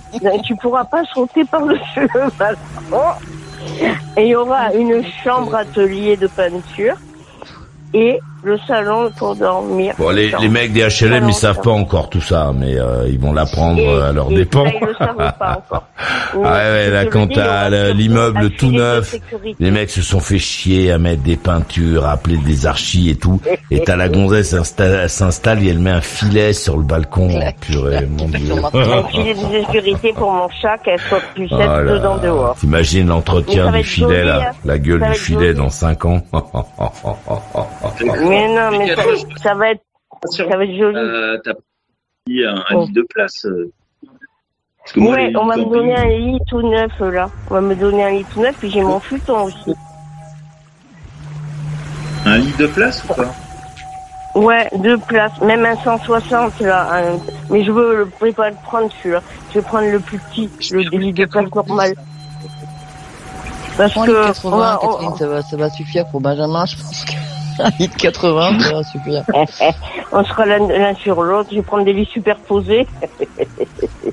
Tu pourras pas sauter par-dessus le balcon. Et il y aura une chambre atelier de peinture et le salon pour dormir. Bon, les, les mecs des HLM, ils savent pas encore tout ça, mais euh, ils vont l'apprendre Et- à leur dépens. ils le savent pas [laughs] encore. Ah ouais, ouais, là, le- va l'immeuble tout neuf, les mecs se sont fait chier à mettre des peintures, à appeler des archis et tout, [laughs] et t'as la gonzesse s'installe et elle met un filet sur le balcon. Oh, purée, mon dieu. Un filet de sécurité pour mon chat, qu'elle soit plus Oh là dedans là. dehors. T'imagines l'entretien du filet, joli, là, hein. la gueule du filet joli. dans 5 ans. [laughs] Mais non, mais ça, ça va être, ça va être joli. Euh, T'as pris un, un Oh. lit de place. euh. Parce que moi, Ouais, on va me donner un lit tout neuf là. On va me donner un lit tout neuf, puis j'ai mon futon aussi. Un lit de place ou pas? Ouais, deux places, même un 160 là. un- Mais je veux, le- je vais pas le prendre celui-là. Je vais prendre le plus petit, le lit de place normal. Parce que lit de on 80, va- on- Catherine, ça va, ça va suffire pour Benjamin, je pense que un lit de 80, ça va suffire. on sera l'un l'un sur l'autre. Je vais prendre des lits superposés.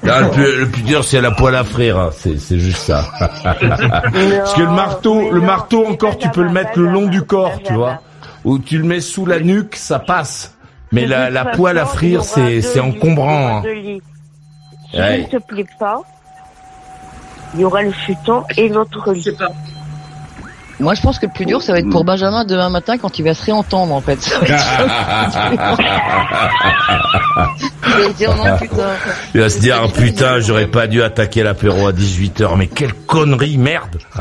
Là, [laughs] le, plus, le plus dur, c'est la poêle à frire. hein. C'est, juste ça. [laughs] Parce que le marteau, le marteau encore, tu peux le mettre le long du corps, tu vois. Ou tu le mets sous la nuque, ça passe. Mais la, poêle à frire, c'est, encombrant. hein. Si Ouais. ne te plaît pas, il y aura le futon et l'autre lit. Moi, je pense que le plus dur, ça va être pour Benjamin demain matin quand il va se réentendre, en fait. [laughs] Ça va être Il va se dire, non, putain. Il va se dire, oh, putain, j'aurais pas dû attaquer l'apéro à 18h, mais quelle connerie, merde [laughs]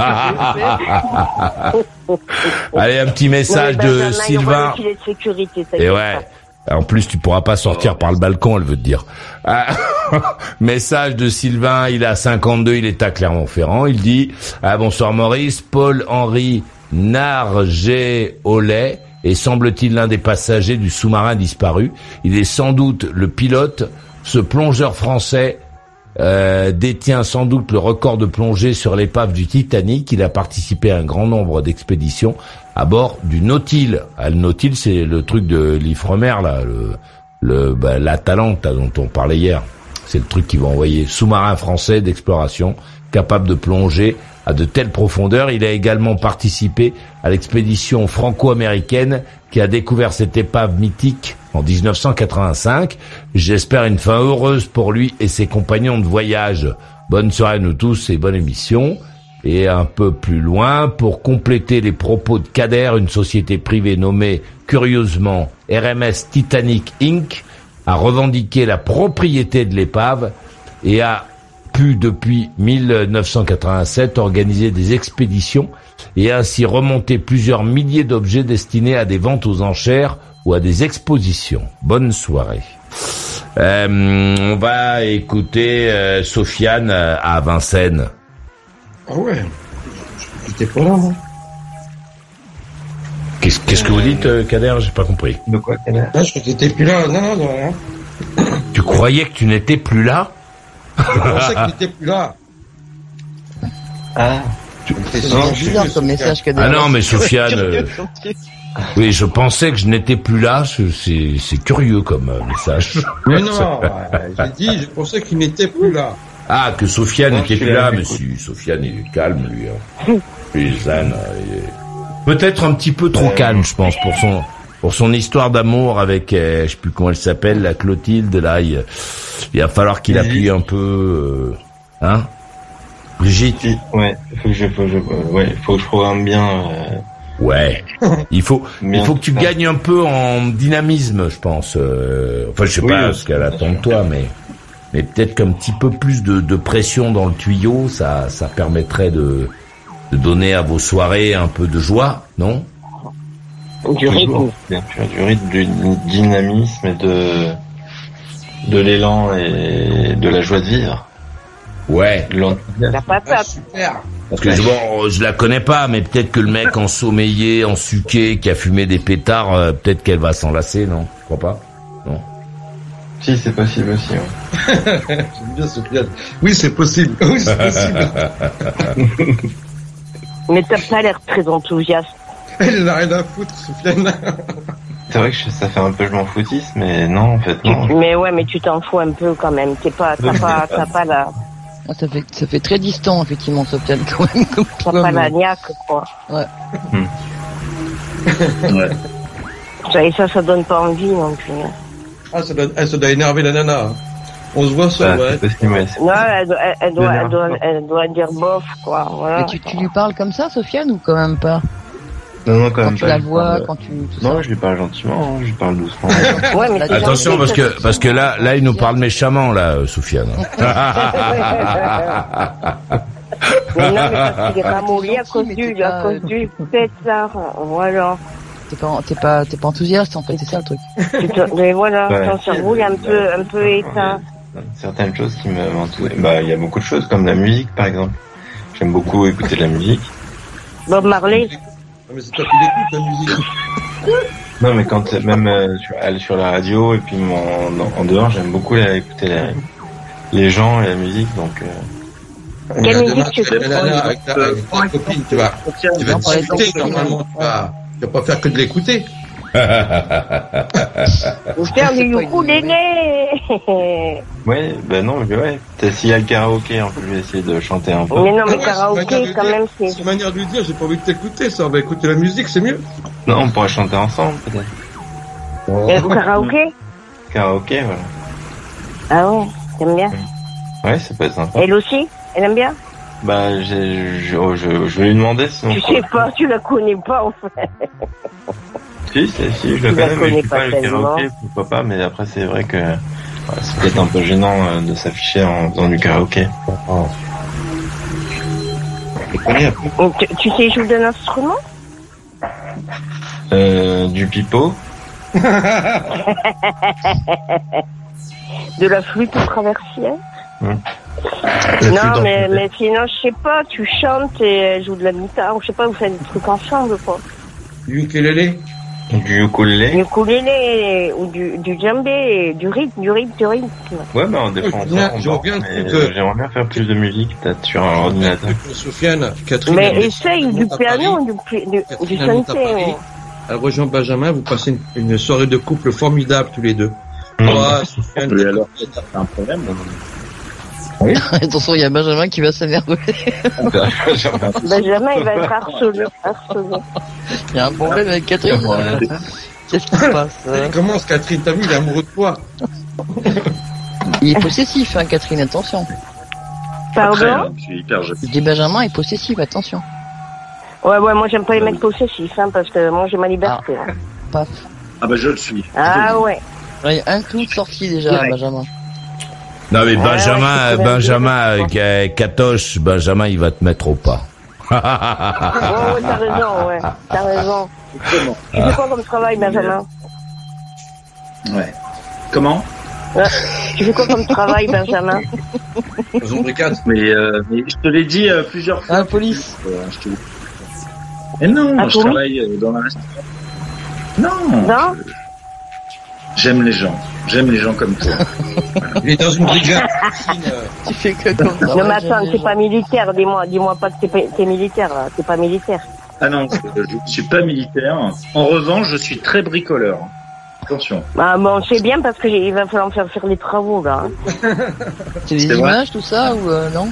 Allez, un petit message de Benjamin, Sylvain. le filet de sécurité, Et ouais. En plus, tu pourras pas sortir par le balcon, elle veut te dire. Ah, [laughs] message de Sylvain, il a 52, il est à Clermont-Ferrand. Il dit ah, Bonsoir Maurice, Paul-Henri Narget-Ollet est semble-t-il l'un des passagers du sous-marin disparu. Il est sans doute le pilote. Ce plongeur français euh, détient sans doute le record de plongée sur l'épave du Titanic. Il a participé à un grand nombre d'expéditions à bord du Nautil. Ah, le Nautil, c'est le truc de l'Ifremer, là, le, le bah, là, dont on parlait hier. C'est le truc qui va envoyer sous-marin français d'exploration capable de plonger à de telles profondeurs. Il a également participé à l'expédition franco-américaine qui a découvert cette épave mythique en 1985. J'espère une fin heureuse pour lui et ses compagnons de voyage. Bonne soirée à nous tous et bonne émission. Et un peu plus loin, pour compléter les propos de Kader, une société privée nommée curieusement RMS Titanic Inc. a revendiqué la propriété de l'épave et a pu depuis 1987 organiser des expéditions et ainsi remonter plusieurs milliers d'objets destinés à des ventes aux enchères ou à des expositions. Bonne soirée. Euh, on va écouter euh, Sofiane euh, à Vincennes. Ah ouais. J'étais pas là, moi. Qu'est-ce qu'est-ce que vous dites, euh, Kader? J'ai pas compris. De quoi, Kader? Ah, je t'étais plus là. Non, non, non. Tu croyais que tu n'étais plus là? Je pensais qu'il était plus là. Ah. C'est bizarre comme message Kader. Ah non, mais Sofiane, [laughs] euh, Oui, je pensais que je n'étais plus là. C'est c'est curieux comme euh, message. Mais non, j'ai dit, je pensais qu'il n'était plus là. Ah, que Sofiane n'était plus là, si, Sofiane, il est calme, lui. Hein. [laughs] Lui, euh, il est Peut-être un petit peu trop calme, je pense, pour son pour son histoire d'amour avec, euh, je sais plus comment elle s'appelle, la Clotilde. Là, il, il va falloir qu'il appuie un peu, euh, hein Brigitte. Ouais, faut que je, faut que je, ouais, faut que je programme bien. euh, Ouais. [laughs] Il faut, il faut que tu gagnes un peu en dynamisme, je pense. euh, enfin, je sais Oui, pas oui, ce qu'elle attend de toi, mais mais peut-être qu'un petit peu plus de, de pression dans le tuyau, ça ça permettrait de de donner à vos soirées un peu de joie, non? Du rythme. Bien sûr, du rythme, du dynamisme et de de l'élan et de la joie de vivre. Ouais. La patate. super. Parce que je, bon, je la connais pas, mais peut-être que le mec [laughs] ensommeillé, ensuqué, qui a fumé des pétards, euh, peut-être qu'elle va s'enlacer, non? Je crois pas. Si, c'est possible aussi. ouais. [laughs] J'aime bien Sofiane. Oui, c'est possible. [laughs] Oui, c'est possible. [laughs] Mais t'as pas l'air très enthousiaste. Elle n'a rien à foutre, Sofiane. C'est vrai que je- ça fait un peu je m'en foutiste, mais non, en fait, non. Mais ouais, mais tu t'en fous un peu quand même. T'es pas, t'as pas, t'as pas la, Ah, ça fait ça fait très distant effectivement Sofiane quand même. T'as pas la niaque, quoi. Ouais. Ouais. Ça, et ça, ça donne pas envie non plus. Ah, ça doit, ah, ça doit énerver la nana. hein. On se voit ça, Bah, ouais. Non, elle, doit- elle, elle doit, Le elle, doit, elle doit dire bof, quoi. Voilà. Mais tu, tu lui parles comme ça, Sofiane, ou quand même pas? Non, non, quand, Quand même tu pas. la je vois, parle- quand tu... tout Non, ça. je lui parle gentiment, hein, je lui parle doucement. Ouais, mais c'est Attention parce que parce que là là il nous parle méchamment là euh, Soufiane. [laughs] [laughs] Mais non, mais parce qu'il est ramolli à cause Mais du, à pas- cause du pétard. Voilà. T'es pas, t'es pas, t'es pas enthousiaste en fait, c'est ça le truc. Mais voilà, Ouais. ton cerveau, il est un peu, un peu éteint. Certaines choses qui me m'entourent. Bah, il y a beaucoup de choses, comme la musique, par exemple. J'aime beaucoup écouter de la musique. Bob Marley. Ah, mais c'est toi qui l'écoutes, la musique. [laughs] Non, mais quand même euh, sur, aller sur la radio et puis en, en dehors, j'aime beaucoup écouter la- les gens et la musique, donc. euh, Quelle musique tu aller avec ta, copine, tu vas, tu vas Non, discuter normalement, tu vas, tu vas pas faire que de l'écouter. Ou faire du ukulélé. Ouais, bah non, mais ouais. S'il y a le karaoké, en plus, je vais essayer de chanter un peu. Mais non, Ah mais ouais, karaoké, quand dire- même, c'est... C'est une manière de lui dire, j'ai pas envie de t'écouter, ça, on va écouter la musique, c'est mieux. Non, on pourrait chanter ensemble, peut-être. Et au karaoké Karaoké, voilà. Ah ouais, t'aimes bien Ouais, ça peut être sympa. Elle aussi Elle aime bien Bah, je, je, je, je vais lui demander sinon. Tu sais pas, tu la connais pas, en fait. [laughs] Si, si, si, je la connais, mais je suis pas le karaoké, pourquoi pas, mais après, c'est vrai que ouais, c'est peut-être un peu gênant euh, de s'afficher en faisant du karaoké. Et Tu, tu sais jouer d'un instrument? Euh, du pipeau [laughs] De la flûte traversière? Hmm. Non, mais, mais sinon, je sais pas, tu chantes et joue de la guitare, ou je sais pas, vous faites des trucs ensemble, quoi. Du ukulélé Du ukulélé Du ukulélé, ou du, du djembé, du rythme, du rythme, du rythme. Ouais, bah on défend ça. de- euh, J'aimerais bien faire plus de musique, peut-être sur un ordinateur. Sofiane, Catherine. Mais essaye du piano, du, pi- du, du synthé. Ouais. Elle rejoint Benjamin, vous passez une, une soirée de couple formidable tous les deux. Mmh. Toi, Sofiane, c'est un problème. [laughs] Attention, il y a Benjamin qui va s'énerver. [laughs] Benjamin, il va être harcelé. Il y a un problème avec Catherine. Qu'est-ce qui se passe Elle commence, Catherine, t'as vu, il est amoureux de toi. [laughs] Il est possessif, hein, Catherine, attention. Après, Pardon hein, je suis hyper jeune. Je dis Benjamin est possessif, attention. Ouais, ouais, moi j'aime pas les mecs possessifs, hein, parce que moi j'ai ma liberté. hein. Paf. Ah bah je le suis. Ah ouais. Il y a un clou de sortie déjà. Benjamin. Non mais ouais, Benjamin, Benjamin, euh, Catoche, Benjamin, il va te mettre au pas. [laughs] Ouais, ouais, t'as raison, ouais. T'as raison. Tu fais quoi comme travail, Benjamin Ouais. Comment? Ouais. Tu fais quoi comme travail, Benjamin? Brigades. mais, euh, mais je te l'ai dit euh, plusieurs fois. Ah, police. Euh, je te... Mais non, Ah, je travaille euh, dans la restauration. Non, Non? J'aime les gens. J'aime les gens comme toi. [laughs] Il est dans une brigade. [laughs] Euh, Tu fais que. Non, mais attends, t'es pas militaire, dis-moi. Dis-moi pas que t'es militaire, là. T'es pas militaire. Ah non, je ne suis pas militaire. En revanche, je suis très bricoleur. Attention. Ah bon, c'est bien parce que il va falloir me faire faire les travaux, là. [laughs] C'est des images, tout ça, ou euh, non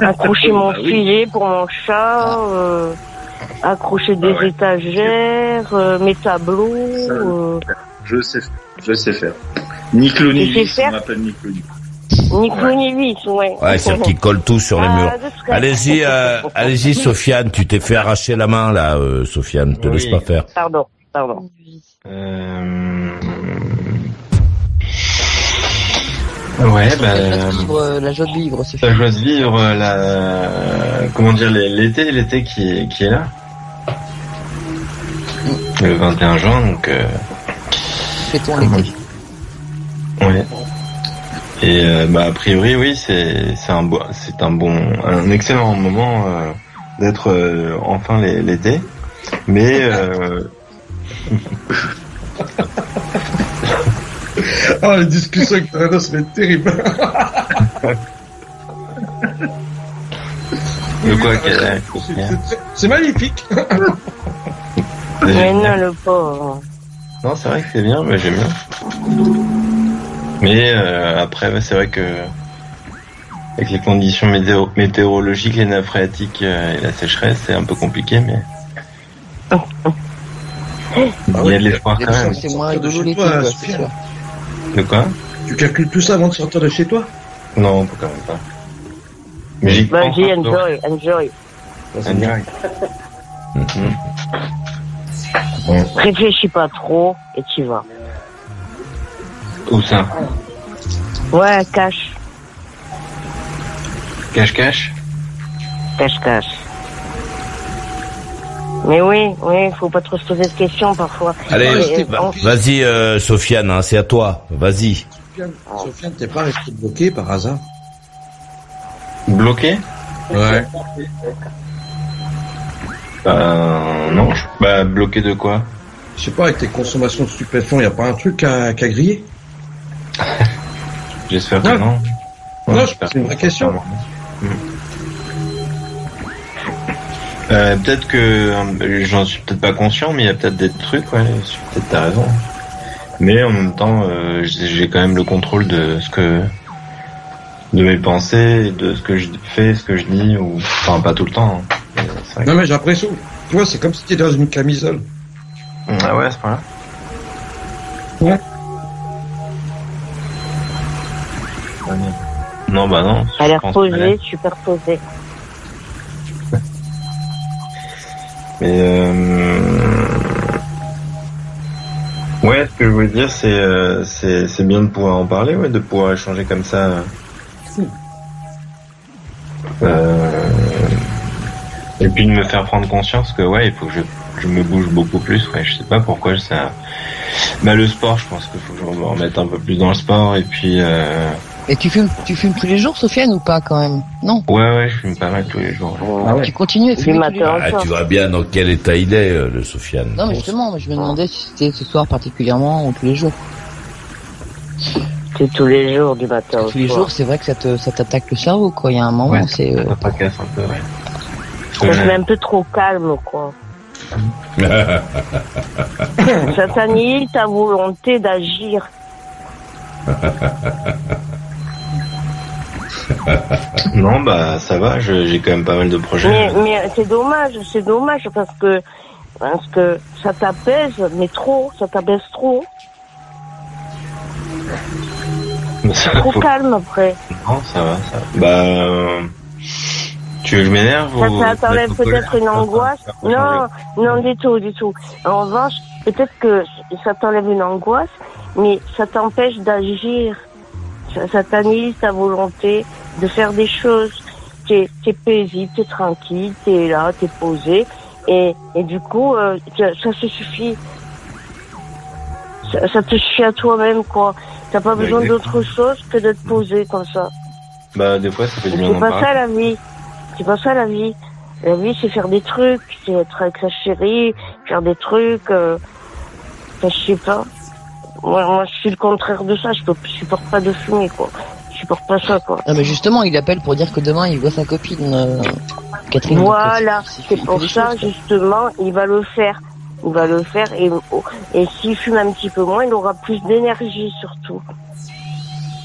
Accrocher mon Bah oui. filet pour mon chat, euh, accrocher des Ah ouais. étagères, euh, mes tableaux. euh, Je sais, je sais faire. Ni clou ni Tu sais vis, on m'appelle ni clou ni vis. Ni clou ni vis, ouais. Ouais, celle qui colle tout sur les Ah, murs. Allez-y, euh, allez-y, Sofiane, tu t'es fait arracher la main là, euh, Sofiane, te Oui. laisse pas faire. Pardon, pardon. Euh... Ouais, bah, La joie de vivre, euh, la joie de vivre, c'est la joie de vivre, la, comment dire, l'été, l'été qui est, qui est là. Le 21 juin, donc, euh, Fêtons l'été. ouais. Et, euh, bah, a priori, oui, c'est, c'est un c'est un bon, un excellent moment, euh, d'être, euh, enfin l'é- l'été. Mais, euh, [laughs] Oh, la discussion avec Renaud, ça va être terrible. [laughs] de quoi C'est magnifique. [laughs] Mais non, le pauvre. Non, c'est vrai que c'est bien, mais j'aime bien. Mais euh, après, c'est vrai que avec les conditions météo- météorologiques, les nappes phréatiques euh, et la sécheresse, c'est un peu compliqué, mais Il y a de l'espoir quand même. C'est moins Chez toi, quoi, sûr. De quoi? Tu calcules tout ça avant de sortir de chez toi? Non, quand même pas. Mais j'y enjoy, enjoy. Enjoy. Réfléchis pas trop et tu vas. Où ça? Ouais, cache, Cache-cache cache, cache. Mais oui, oui, faut pas trop se poser de questions parfois. Allez, on- vas-y, euh, Sofiane, hein, c'est à toi. Vas-y. Sofiane, Sofiane, t'es pas resté bloqué par hasard? Bloqué? Ouais. Euh, non. je- Bah, bloqué de quoi Je sais pas, avec tes consommations de stupéfiants, y a pas un truc à, qu'à griller [laughs] J'espère que non. Non, Ouais, je- j'espère c'est une vraie question. Euh, peut-être que euh, j'en suis peut-être pas conscient, mais il y a peut-être des trucs, ouais, peut-être t'as raison. Mais en même temps, euh, j'ai j'ai quand même le contrôle de ce que, de mes pensées, de ce que je fais, ce que je dis, ou enfin pas tout le temps. hein. C'est que- Non, mais j'ai l'impression, tu vois, c'est comme si t'étais dans une camisole. Ah ouais, à ce point-là. Ouais. Non, bah non. posé, que- super posé. [laughs] Mais euh... ouais, ce que je voulais dire, c'est euh, c'est c'est bien de pouvoir en parler, ouais, de pouvoir échanger comme ça. Euh... Et puis de me faire prendre conscience que ouais, il faut que je, je me bouge beaucoup plus. Ouais, je sais pas pourquoi ça. Bah le sport, je pense qu'il faut que je me remette un peu plus dans le sport et puis. Euh... Et tu fumes, tu fumes tous les jours, Sofiane, ou pas quand même? Non? Ouais ouais, je fume pas mal tous les jours. Tu continues à fumer tous les jours Ah, tu vois bien dans quel état il est, euh, le Sofiane. Non, mais justement, je me demandais si c'était ce soir particulièrement ou tous les jours. C'est tous les jours du matin au Tous les soir. jours, c'est vrai que ça te, ça t'attaque le cerveau, quoi. Il y a un moment, Ouais, c'est. euh, un peu, ouais. Je suis un peu trop calme, quoi. [laughs] Ça t'annihile ta volonté d'agir. non, bah ça va, je- j'ai quand même pas mal de projets. Mais, mais c'est dommage, c'est dommage parce que parce que ça t'apaise, mais trop, ça t'abaisse trop. Trop Faut- calme après. Non, ça va, ça va. Bah, euh, tu veux que je m'énerve Ça, ou ça t'enlève peut-être une angoisse. Non, non, du tout, du tout. En revanche, peut-être que ça t'enlève une angoisse, mais ça t'empêche d'agir. Ça, ça t'annihile ta volonté de faire des choses. T'es es paisible, t'es tranquille, t'es là, t'es posé. Et, et du coup, euh, ça, ça se suffit. Ça, ça te suffit à toi-même, quoi. T'as pas Bah, besoin d'autre chose que d'être posé comme ça. Bah, des fois, ça fait du bien C'est pas ça la vie. C'est pas ça la vie. La vie, c'est faire des trucs, c'est être avec sa chérie, faire des trucs. Euh... Enfin, je sais pas. Moi, moi, je suis le contraire de ça. Je peux, je supporte pas de fumer, quoi. Je supporte pas ça, quoi. Non, mais justement, il appelle pour dire que demain, il voit sa copine, euh, Catherine. Voilà, c'est pour ça choses, justement, il va le faire. Il va le faire et, et s'il fume un petit peu moins, il aura plus d'énergie surtout.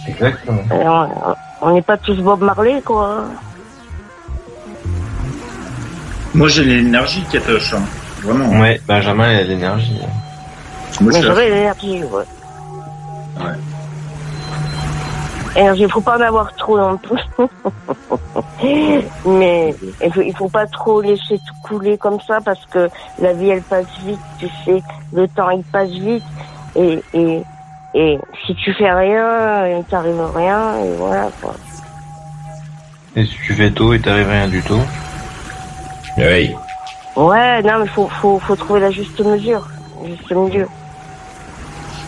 Exactement. On- On n'est pas tous Bob Marley, quoi. Moi, j'ai l'énergie, Katoche. hein. Vraiment. Ouais, Benjamin, il a de l'énergie. Moi, j'aurais l'énergie, ouais. Ouais. Énergie, il faut pas en avoir trop non plus. [laughs] Mais il faut, il faut pas trop laisser tout couler comme ça parce que la vie elle passe vite, tu sais. Le temps il passe vite et, et, et si tu fais rien, il t'arrive rien et voilà quoi. Et si tu fais tout et t'arrives rien du tout. Oui. Ouais, non mais faut, faut, faut trouver la juste mesure. Juste mesure.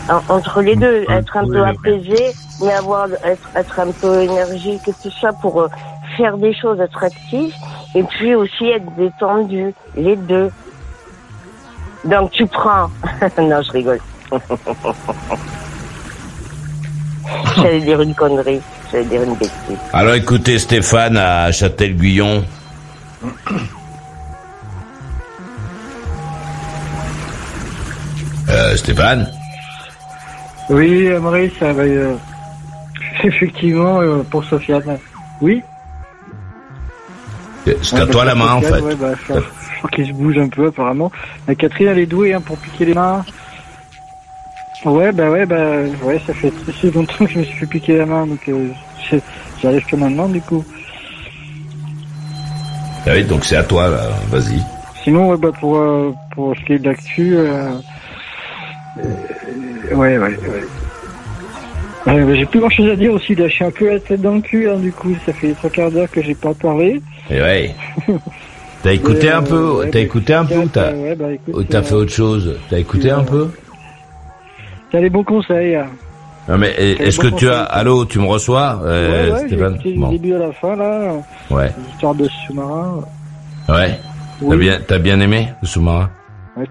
En- entre les deux, être un peu apaisé, mais avoir être, être un peu énergique et tout ça pour euh, faire des choses attractives, et puis aussi être détendu, les deux. Donc tu prends. [laughs] non, je rigole. [laughs] J'allais dire une connerie, j'allais dire une bêtise. Alors écoutez Stéphane à Châtel-Guyon. [clears throat] Euh, Stéphane Oui, euh, Maurice, euh, bah, euh, [laughs] effectivement, euh, pour Sofiane. Oui C'est à toi la main en fait. Ouais, bah, faut, faut qu'il se bouge un peu apparemment. La Catherine elle est douée hein, pour piquer les mains. Ouais bah ouais bah ouais ça fait assez longtemps que je me suis fait piquer la main donc j'arrive que maintenant du coup. Ah oui, donc c'est à toi là, vas-y. Sinon ouais bah pour euh, pour ce qui est de l'actu euh, euh, ouais ouais ouais. Ouais, bah, j'ai plus grand chose à dire aussi là, je suis un peu la tête dans le cul hein, du coup ça fait trois quarts d'heure que j'ai pas parlé. Et ouais. [laughs] T'as écouté Et, un peu, euh, ouais, t'as bah, écouté un peu ou t'as, bah, ou t'as euh, fait autre chose T'as écouté un peu? T'as les bons conseils. hein. Non mais eh, est-ce que tu as, allô, tu me reçois, euh, ouais Stéphane écouté du Bon, début à la fin là. ouais, L'histoire de ce sous-marin. ouais. T'as bien, t'as bien aimé le sous-marin? Ouais,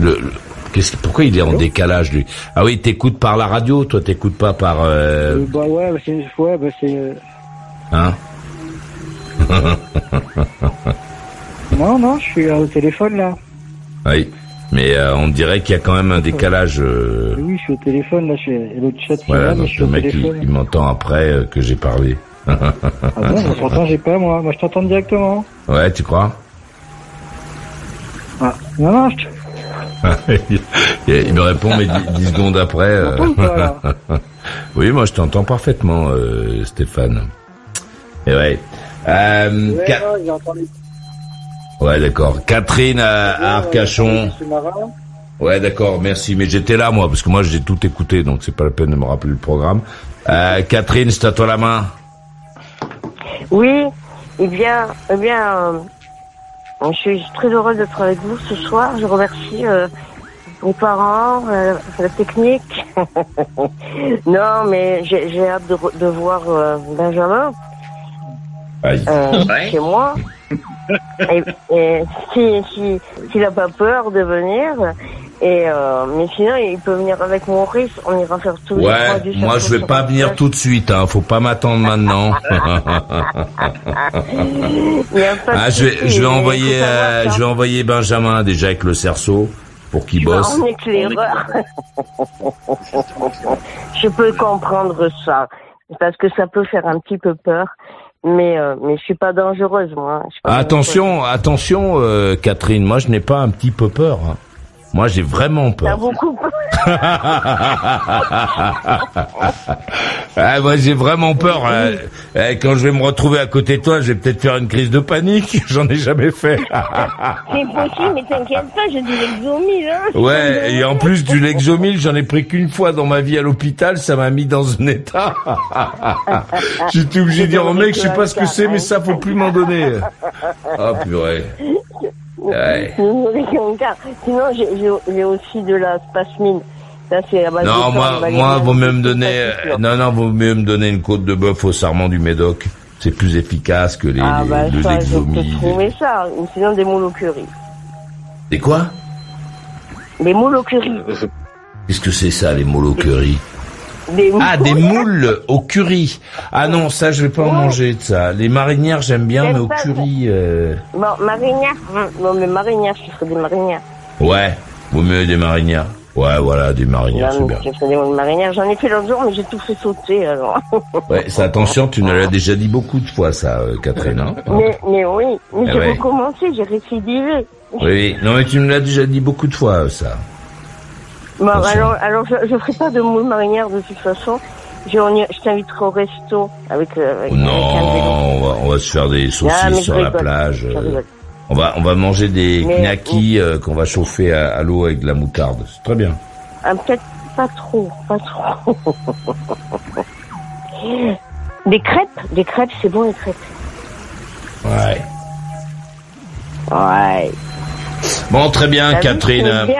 le, le- qu'est-ce, pourquoi il est en décalage lui Ah oui, t'écoutes par la radio, toi t'écoutes pas par, euh, Euh, Bah ouais, bah, c'est une fois, bah c'est... euh, hein [laughs] Non, non, je suis au téléphone là. Oui, mais euh, on dirait qu'il y a quand même un décalage. euh, Oui, je suis au téléphone là, je suis... l'autre chat qui est Voilà, là, mais je donc suis le mec il, téléphone. il m'entend après que j'ai parlé. Ah bon, pourtant j'ai pas moi, moi je t'entends directement. ouais, tu crois? Ah, non, non, je te... [laughs] il me répond mais 10 secondes après. euh, [laughs] oui, moi je t'entends parfaitement, euh, Stéphane. Et ouais. Euh, Ouais, Ca- non, j'ai entendu. ouais, d'accord. Catherine à, à Arcachon. Ouais, d'accord, merci. Mais j'étais là, moi, parce que moi, j'ai tout écouté, donc c'est pas la peine de me rappeler le programme. Euh, Catherine, c'est à toi la main. Oui, eh bien, eh bien, euh, je suis très heureuse d'être avec vous ce soir. Je remercie euh, mes parents, euh, la technique. [laughs] non, mais j'ai j'ai hâte de, de voir euh, Benjamin euh, chez moi. Et, et si, si, s'il a pas peur de venir. Et euh, mais sinon, il peut venir avec Maurice. On ira faire tous les trois Ouais, du moi je vais pas venir tout de suite, hein. Faut pas m'attendre maintenant. [laughs] Il y a pas de ah, je vais, je vais envoyer, euh, je vais envoyer Benjamin déjà avec le cerceau pour qu'il bosse. [laughs] je peux comprendre ça. Parce que ça peut faire un petit peu peur. Mais, euh, mais je suis pas dangereuse, moi. hein. Je suis pas Attention, attention, euh, Catherine. Moi, je n'ai pas un petit peu peur. hein. Moi, j'ai vraiment peur. beaucoup peur. [laughs] ah, moi, j'ai vraiment peur. hein. Eh, Quand je vais me retrouver à côté de toi, je vais peut-être faire une crise de panique. [laughs] J'en ai jamais fait. C'est [laughs] possible, mais t'inquiète pas, j'ai du Lexomil, hein. Ouais, et en plus du Lexomil, j'en ai pris qu'une fois dans ma vie à l'hôpital, ça m'a mis dans un état. J'étais obligé de dire au mec, je sais pas ce que c'est, mais ça faut plus m'en donner. Ah purée. Ouais. [laughs] Sinon, j'ai- aussi de la spasmine. Ça, à base Non, moi, moi, mieux me donner, sûr. non, non, vaut mieux me donner une côte de bœuf au sarment du Médoc. C'est plus efficace que les, Ah, les- bah, le ça, je peux trouver ça. Ou sinon, des moules au curry. Et quoi? Des moules au curry. Qu'est-ce que c'est ça, les moloqueries? Des Ah, des moules au curry. Ah non, ça, je vais pas en manger de ça. Les marinières, j'aime bien, mais au curry, euh... Bon, marinière. hum, Non, mais marinière, je ferai des marinières. Ouais, vaut mieux des marinières. Ouais, voilà, des marinières, c'est Non, bien. je ferai des moules marinières. J'en ai fait l'autre jour, mais j'ai tout fait sauter, alors. [laughs] Ouais, ça, attention, tu nous l'as déjà dit beaucoup de fois, ça, euh, Catherine. Hein mais, mais oui, mais Ah j'ai ouais. recommencé, j'ai récidivé. oui, oui, non, mais tu nous l'as déjà dit beaucoup de fois, euh, ça. Bon, Attention. alors, alors je, je ferai pas de moules marinières de toute façon. Je, t'inviterai au resto avec, euh, avec, Oh non, avec on va, on va se faire des saucisses Ah, je sur la plage. euh, on va, on va manger des Mais- knackis euh, qu'on va chauffer à, à l'eau avec de la moutarde. C'est très bien. Ah, Peut-être pas trop, pas trop. [laughs] des crêpes, des crêpes, c'est bon les crêpes. Ouais. Ouais. Bon, très bien, vu,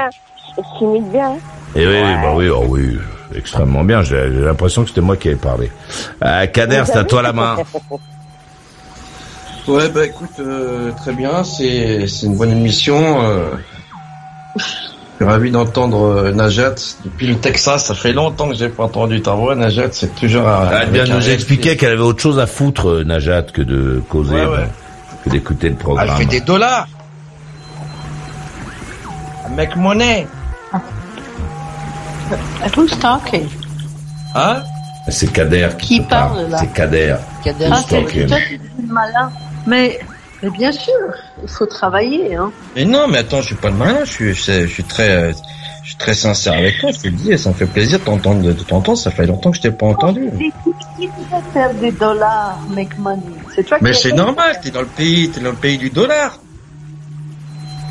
T'imite bien. Je t'imite bien. Et oui, oui, bah oui, oh oui, extrêmement bien. J'ai l'impression que c'était moi qui avais parlé. Euh, Kader, c'est à toi la main. [laughs] Ouais, bah écoute, euh, très bien, c'est c'est une bonne émission. Euh, je suis ravi d'entendre euh, Najat depuis le Texas. Ça fait longtemps que j'ai pas entendu ta voix, Najat. C'est toujours un. Elle vient nous expliquer qu'elle avait autre chose à foutre, euh, Najat, que de causer, Ouais, ouais. bon, que d'écouter le Elle programme. fait des dollars. Make money. Who's talking? Hein? C'est Kader qui, Qui te parle. parle, là? C'est Kader. Kader. Ah, Who's c'est talking? toi qui es le malin. Mais, mais bien sûr, il faut travailler. Hein. Mais non, mais attends, je suis pas le malin, je suis, je, je suis très, euh, je suis très sincère avec toi, je te le dis, et ça me fait plaisir de t'entendre, de t'entendre, ça fait longtemps que je t'ai pas entendu. C'est qui va faire des dollars, make money C'est toi Mais qui c'est normal, t'es dans le pays, t'es dans le pays du dollar.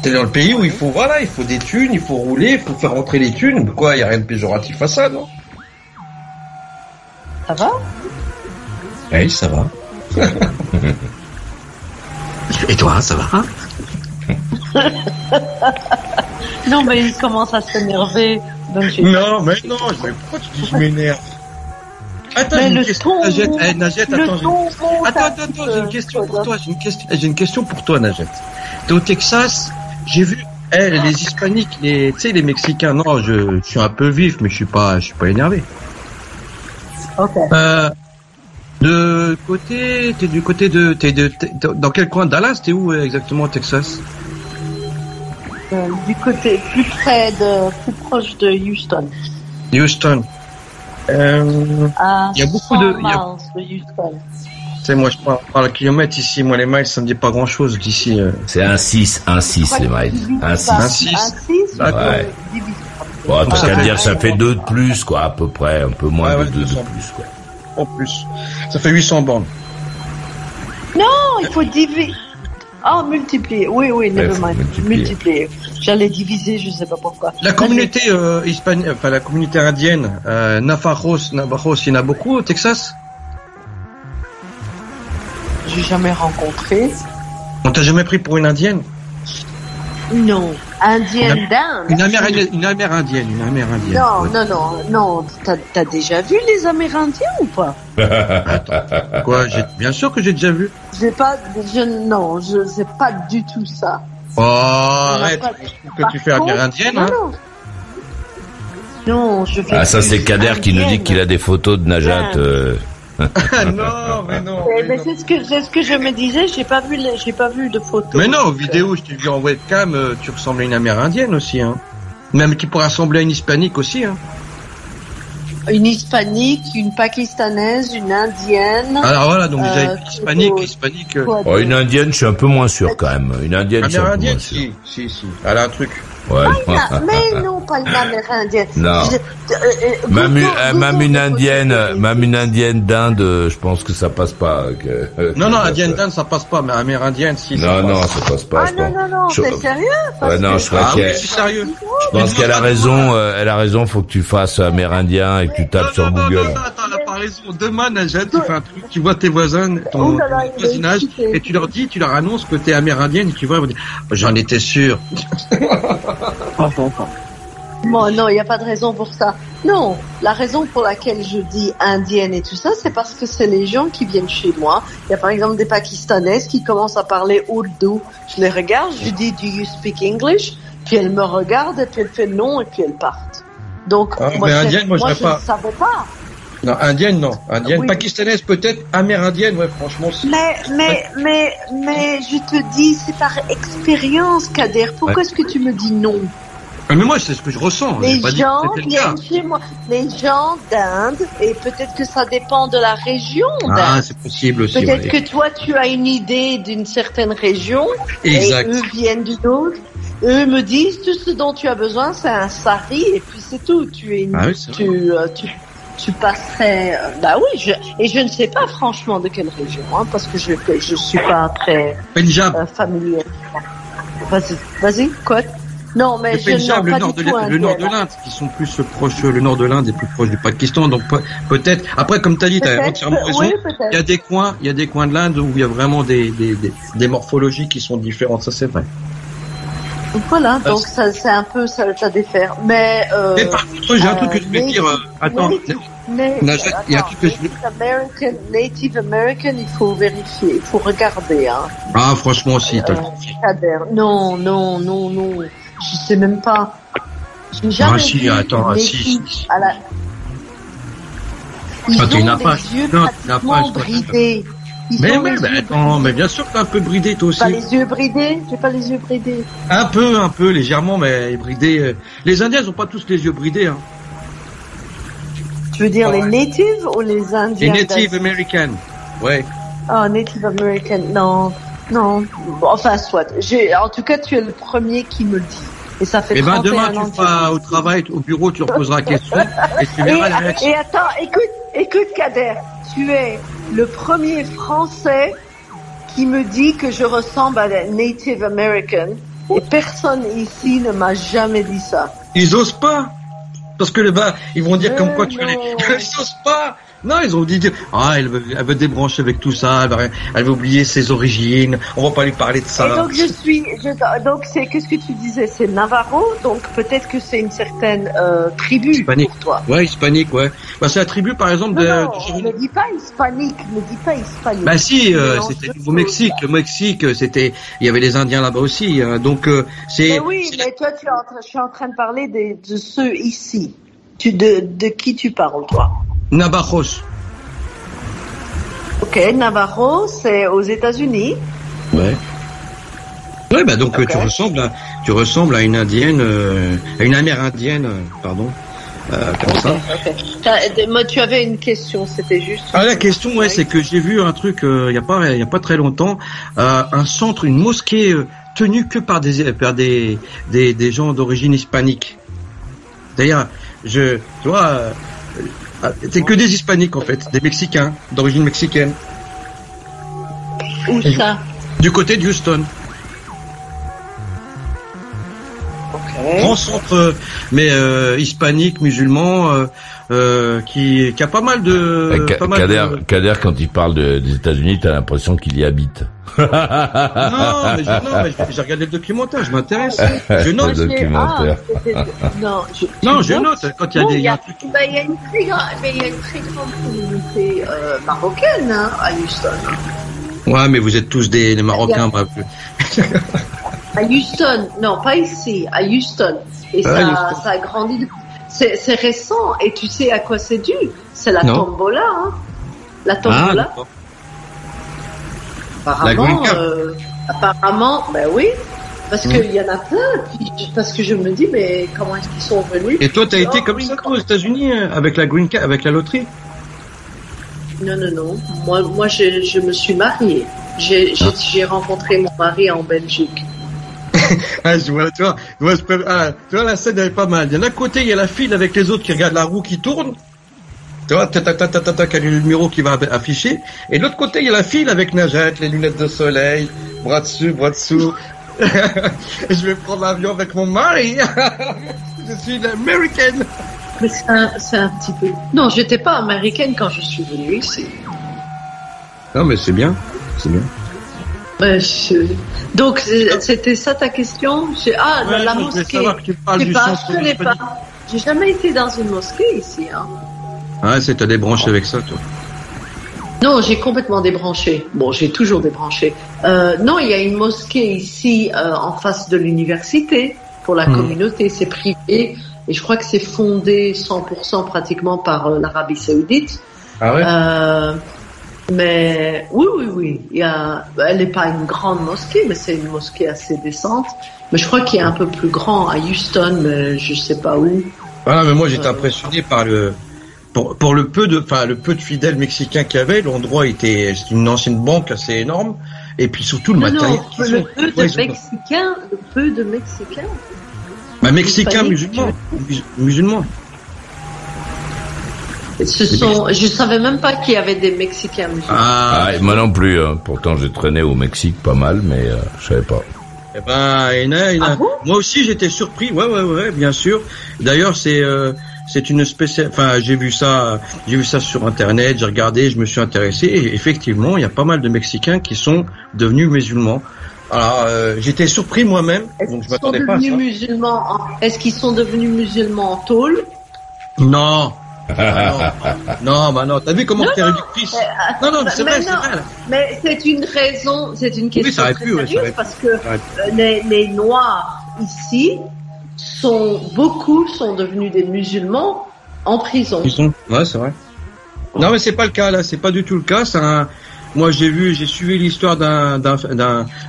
T'es dans le pays où il faut, voilà, il faut des thunes, il faut rouler, il faut faire rentrer les thunes. Quoi, il y a rien de péjoratif à ça, non? Ça va? Oui, ça va. [laughs] Et toi, ça va [laughs] Non, mais il commence à s'énerver. donc j'ai- Non, mais non, je vais, pourquoi tu dis que je m'énerve Attends, Mais j'ai une le question, ton- Najette. Eh, Najette, le attends, j'ai ton une... monte attends, un attends, petit attends, j'ai une question pour toi, j'ai une question, j'ai une question pour toi, Najette. T'es au Texas, j'ai vu, eh, les hispaniques, les, tu sais, les mexicains, non, je, je suis un peu vif, mais je suis pas, je suis pas énervé. Ok. Euh, de côté, t'es du côté de, t'es de, t'es dans quel coin? Dallas, t'es où euh, exactement au Texas? Euh, du côté plus près de, plus proche de Houston. Houston. Euh, Il y a beaucoup 100 de- y a- miles de Houston. Sais, moi, je parle, parle le kilomètre ici, moi, les miles, ça me dit pas grand chose d'ici, euh. C'est un 6, un 6 les miles. Un 6. Un six. Un 6, D'accord. Bon, tant Ça qu'à dire, ça fait 2 de plus, quoi, à peu près, un peu moins Ouais, de ouais, 2 de 200. plus, quoi. En plus. Ça fait 800 bornes. Non, il faut diviser. Ah, multiplier. Oui, oui, never faut mind. multiplier. Multiplier. J'allais diviser, je sais pas pourquoi. La communauté euh, enfin la communauté indienne, euh, Navajos, Navajos, il y en a beaucoup au Texas? J'ai jamais rencontré. On t'a jamais pris pour une indienne? Non. Indienne d'Inde. Une amérindienne, une amérindienne, une amérindienne. Non, ouais. non, non, non. T'as, déjà vu les Amérindiens ou pas? [laughs] Quoi j'ai- Bien sûr que j'ai déjà vu. J'ai pas, je, non, je sais pas du tout ça. Oh, arrête, pas- je trouve que tu fais amérindienne, non, hein? non. Non, je fais. Ah, ça, c'est Kader qui nous dit qu'il a des photos de Najat. euh. Non, [laughs] mais non. Eh, mais c'est ce que c'est ce que je me disais. J'ai pas vu, j'ai pas vu de photos. Mais non, vidéo, je t'ai vu en webcam, euh, tu ressembles à une amérindienne aussi, hein. Même qui pourrait ressembler à une hispanique aussi, hein. Une hispanique, une pakistanaise, une indienne. Alors voilà, donc déjà, Euh, hispanique, quoi hispanique. euh, Quoi Oh, une indienne, je suis un peu moins sûr quand même. Une indienne, je suis un peu moins sûr. si, si, si. Elle a un truc. Ouais. Mais non, pas une amérindienne. Non. Je- euh, euh, Même, une- euh, même une indienne, même une indienne d'Inde, je pense que ça passe pas. que- Non, non, indienne d'Inde, ça passe pas, mais amérindienne, si. Non, ça non, passe. ça passe pas. Ah je non, pense. non, non, c'est sérieux non, je crois Ah qu'elle- sérieux. je pense qu'elle a raison, euh, elle a raison, faut que tu fasses amérindien et que tu tapes sur Google. Raison. Demain, Najat, tu fais un truc, tu vois tes voisins, ton Oh là là, voisinage, et tu leur dis, tu leur annonces que t'es amérindienne, et tu vois, ils vont dire, j'en étais sûr. [laughs] Bon, non, il n'y a pas de raison pour ça. Non, la raison pour laquelle je dis indienne et tout ça, c'est parce que c'est les gens qui viennent chez moi. Il y a par exemple des Pakistanaises qui commencent à parler ourdou. Je les regarde, je dis Do you speak English? Puis elles me regardent et puis elles font non et puis elles partent. Donc, Ah, moi, mais je- indienne, moi, moi, ne savais pas. Non, indienne, non. Indienne, Oui. pakistanaise, peut-être, amérindienne, ouais, franchement. Mais, mais, mais, mais, je te dis, c'est par expérience, Kader. Pourquoi Ouais. est-ce que tu me dis non? Ah, Mais moi, c'est ce que je ressens. Les dit gens que le viennent chez moi. Les gens d'Inde, et peut-être que ça dépend de la région Ah, c'est possible aussi. Peut-être ouais. que toi, tu as une idée d'une certaine région, Exact. et eux viennent d'une autre. Eux me disent, tout ce dont tu as besoin, c'est un sari, et puis c'est tout. Tu es une, Ah oui, tu, euh, tu, tu passerais, euh, bah oui, je, et je ne sais pas franchement de quelle région, hein, parce que je, je suis pas très Punjab. euh, familière. Vas-y, vas-y, quoi? Non, mais Le je Punjab, le pas nord, du de le nord de l'Inde, qui sont plus proches, le nord de l'Inde est plus proche du Pakistan, donc pe- peut-être. Après, comme tu as dit, tu as entièrement raison. oui, il y a des coins, il y a des coins de l'Inde où il y a vraiment des, des, des, des morphologies qui sont différentes, ça c'est vrai. Voilà, donc ça, c'est un peu, ça, ça diffère. Mais, euh, Mais par contre, j'ai un truc que je voulais native- dire, euh, attends, il y a un truc que je American, Native American, il faut vérifier, il faut regarder, hein. Ah, franchement aussi, Euh. Non, non, non, non. Je sais même pas. J'ai jamais Ah, si, vu attends, ah, si, à la... Ils Ah, ont des pas- yeux pas- pratiquement bridés. Ils Mais oui, mais attends, mais bien sûr que t'es un peu bridé toi aussi. Pas les yeux bridés J'ai pas les yeux bridés. Un peu, un peu, légèrement, mais bridé. Les Indiens, ils ont pas tous les yeux bridés, hein. Tu veux dire les natives ou les indiens Les Native d'Asie American. Ouais. Oh, Native American, non, non. Enfin, soit. J'ai, en tout cas, tu es le premier qui me le dit. Et ça fait Eh ben 31 demain tu feras au travail, au bureau, tu leur poseras la question et tu verras la et, réaction. et attends, écoute, écoute Kader, tu es le premier Français qui me dit que je ressemble à la Native American et personne ici ne m'a jamais dit ça. Ils osent pas. Parce que le bas, ils vont dire comme quoi tu non. les... [laughs] Ils osent pas. Non, ils ont dit, ah, elle veut, elle veut débrancher avec tout ça, elle va, elle va oublier ses origines, on va pas lui parler de ça. Et donc je suis, je- donc c'est, qu'est-ce que tu disais, c'est Navarro, donc peut-être que c'est une certaine euh, tribu Hispanique. pour toi. Ouais, hispanique, ouais. Bah, c'est la tribu, par exemple, de... Non, de- non, ne dis pas hispanique, ne dis pas hispanique. Bah si, euh, c'était de au. Mexique. Le Mexique, euh, c'était, il y avait les Indiens là-bas aussi. hein. donc euh, c'est. Mais oui, mais toi, tu es en train, je suis en train de parler des- de ceux ici. Tu, de, de qui tu parles, toi Navajos. Ok, Navarro, c'est aux États-Unis. Ouais. Ouais, bah donc euh, tu ressembles, à, tu ressembles à une indienne, euh, à une amérindienne, euh, pardon, euh, comme ça. Moi, tu avais une question, c'était juste. Ah la question ouais c'est que j'ai vu un truc euh, il y a pas il y a pas très longtemps un centre une mosquée tenue que par des par des des, des gens d'origine hispanique. D'ailleurs je tu vois euh, euh, c'est que des hispaniques en fait des mexicains d'origine mexicaine Où ça du côté de Houston. Ok. Grand centre euh, mais euh, hispanique musulman euh, euh, qui qui a pas mal de Euh, pas mal Kader, de- Kader, quand il parle de- des États-Unis, t'as l'impression qu'il y habite. Non, mais j'ai regardé le documentaire, je m'intéresse. [laughs] Je Le note. documentaire. Ah, c'était- non, je, [laughs] Non, note quand il y a Bon, des. il y a, bah, il y a une très grande, mais il y a une très grande communauté euh, marocaine hein, à Houston. Ouais, mais vous êtes tous des, des Marocains, bref. À Houston, non, pas ici, à Houston. Et Ah, ça, Houston. ça a grandi. de- C'est récent, et tu sais à quoi c'est dû C'est la Non. tombola. Hein. La Ah, tombola. apparemment, euh, apparemment, ben oui. Parce qu'il y en a plein. parce que je me dis, mais comment est-ce qu'ils sont venus? Et toi, t'as été Oh, comme green ça, toi, aux États-Unis, euh, avec la green card, avec la loterie? Non, non, non. Moi, moi je, je me suis mariée. J'ai j'ai- j'ai rencontré mon mari en Belgique. [laughs] Ah, je vois, tu vois, tu vois, je ah, tu vois, la scène, elle est pas mal. D'un côté, il y a la file avec les autres qui regardent la roue qui tourne. Tu vois, ta ta ta ta ta ta, quel est le numéro qui va afficher. Et de l'autre côté, il y a la file avec Najat, les lunettes de soleil, bras dessus, bras dessous. [laughs] Je vais prendre l'avion avec mon mari. [laughs] je suis une américaine. Mais c'est un, un petit peu. Non, j'étais pas américaine quand je suis venue ici. Non, mais c'est bien, c'est bien. Euh, je- Donc, c'est- c'était ça ta question? Je- Ah, Ouais, la, la mosquée. tu parles Je sais du pas, je connais pas. J'ai jamais été dans une mosquée ici. Hein. Ah, c'est t'as des branches avec ça, toi. Non, j'ai complètement débranché. Bon, j'ai toujours débranché. Euh, non, il y a une mosquée ici euh, en face de l'université pour la Mhm. communauté. C'est privé et je crois que c'est fondé 100% pratiquement par euh, l'Arabie Saoudite. Ah ouais? Euh, mais oui, oui, oui. Il y a, elle n'est pas une grande mosquée, mais c'est une mosquée assez décente. Mais je crois qu'il y a un peu plus grand à Houston, mais je sais pas où. Voilà, mais moi j'étais Euh. impressionné par le pour, pour le peu de enfin le peu de fidèles mexicains qu'il y avait, l'endroit était c'est une ancienne banque assez énorme et puis surtout le Non, matériel. non, le peu de Ouais, Mexicains, le peu de Mexicains. Bah, mexicains musulmans, mus- musulmans. Ce sont, je savais même pas qu'il y avait des Mexicains musulmans. Ah, et moi non plus. hein. Pourtant, j'ai traîné au Mexique pas mal, mais euh, je savais pas. Eh ben, il y en a- il y en a- moi aussi j'étais surpris. Ouais, ouais, ouais, bien sûr. D'ailleurs, c'est euh, c'est une spéciale. Enfin, j'ai vu ça, j'ai vu ça sur internet. J'ai regardé, je me suis intéressé. Et effectivement, il y a pas mal de Mexicains qui sont devenus musulmans. Alors, euh, j'étais surpris moi-même. Donc, je m'attendais pas à devenus ça. musulmans. en- Est-ce qu'ils sont devenus musulmans en tôle? Non. Ah, [laughs] non, non, bah non. T'as vu comment t'es réductrice Euh, Non, non, mais c'est mais vrai, c'est vrai. Mais c'est une raison, c'est une question ça aurait très pu, ouais, ça sérieuse aurait pu. parce que euh, les, les Noirs ici sont beaucoup sont devenus des musulmans en prison. Ils sont. Ouais, c'est vrai. Non, mais c'est pas le cas là. C'est pas du tout le cas. C'est un. Moi, j'ai vu, j'ai suivi l'histoire d'un d'un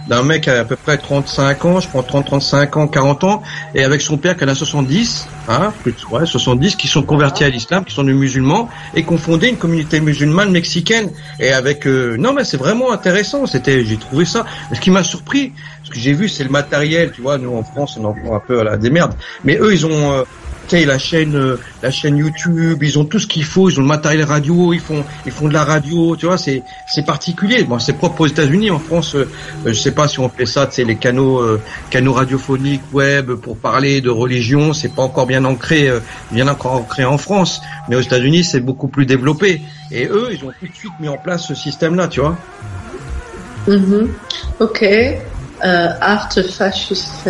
d'un mec à, peu près 35 ans, je prends 30, 35 ans, 40 ans, et avec son père qui en a 70, hein, plus de- ouais, 70, qui sont convertis à l'islam, qui sont des musulmans, et qui ont fondé une communauté musulmane mexicaine. Et avec, euh, non, mais c'est vraiment intéressant. C'était, j'ai trouvé ça. Ce qui m'a surpris, ce que j'ai vu, c'est le matériel. Tu vois, nous en France, on en prend un peu à la démerde, mais eux, ils ont euh, sais, la chaîne, euh, la chaîne YouTube, ils ont tout ce qu'il faut, ils ont le matériel radio, ils font, de la radio, tu vois, c'est, c'est particulier. Bon, c'est propre aux États-Unis, en France, euh, euh, je sais pas si on fait ça, sais, les canaux, euh, canaux radiophoniques, web, pour parler de religion, c'est pas encore bien ancré, bien encore ancré en France, mais aux États-Unis, c'est beaucoup plus développé. Et eux, ils ont tout de suite mis en place ce système-là, tu vois. Mhm. Ok. Euh, Artefascist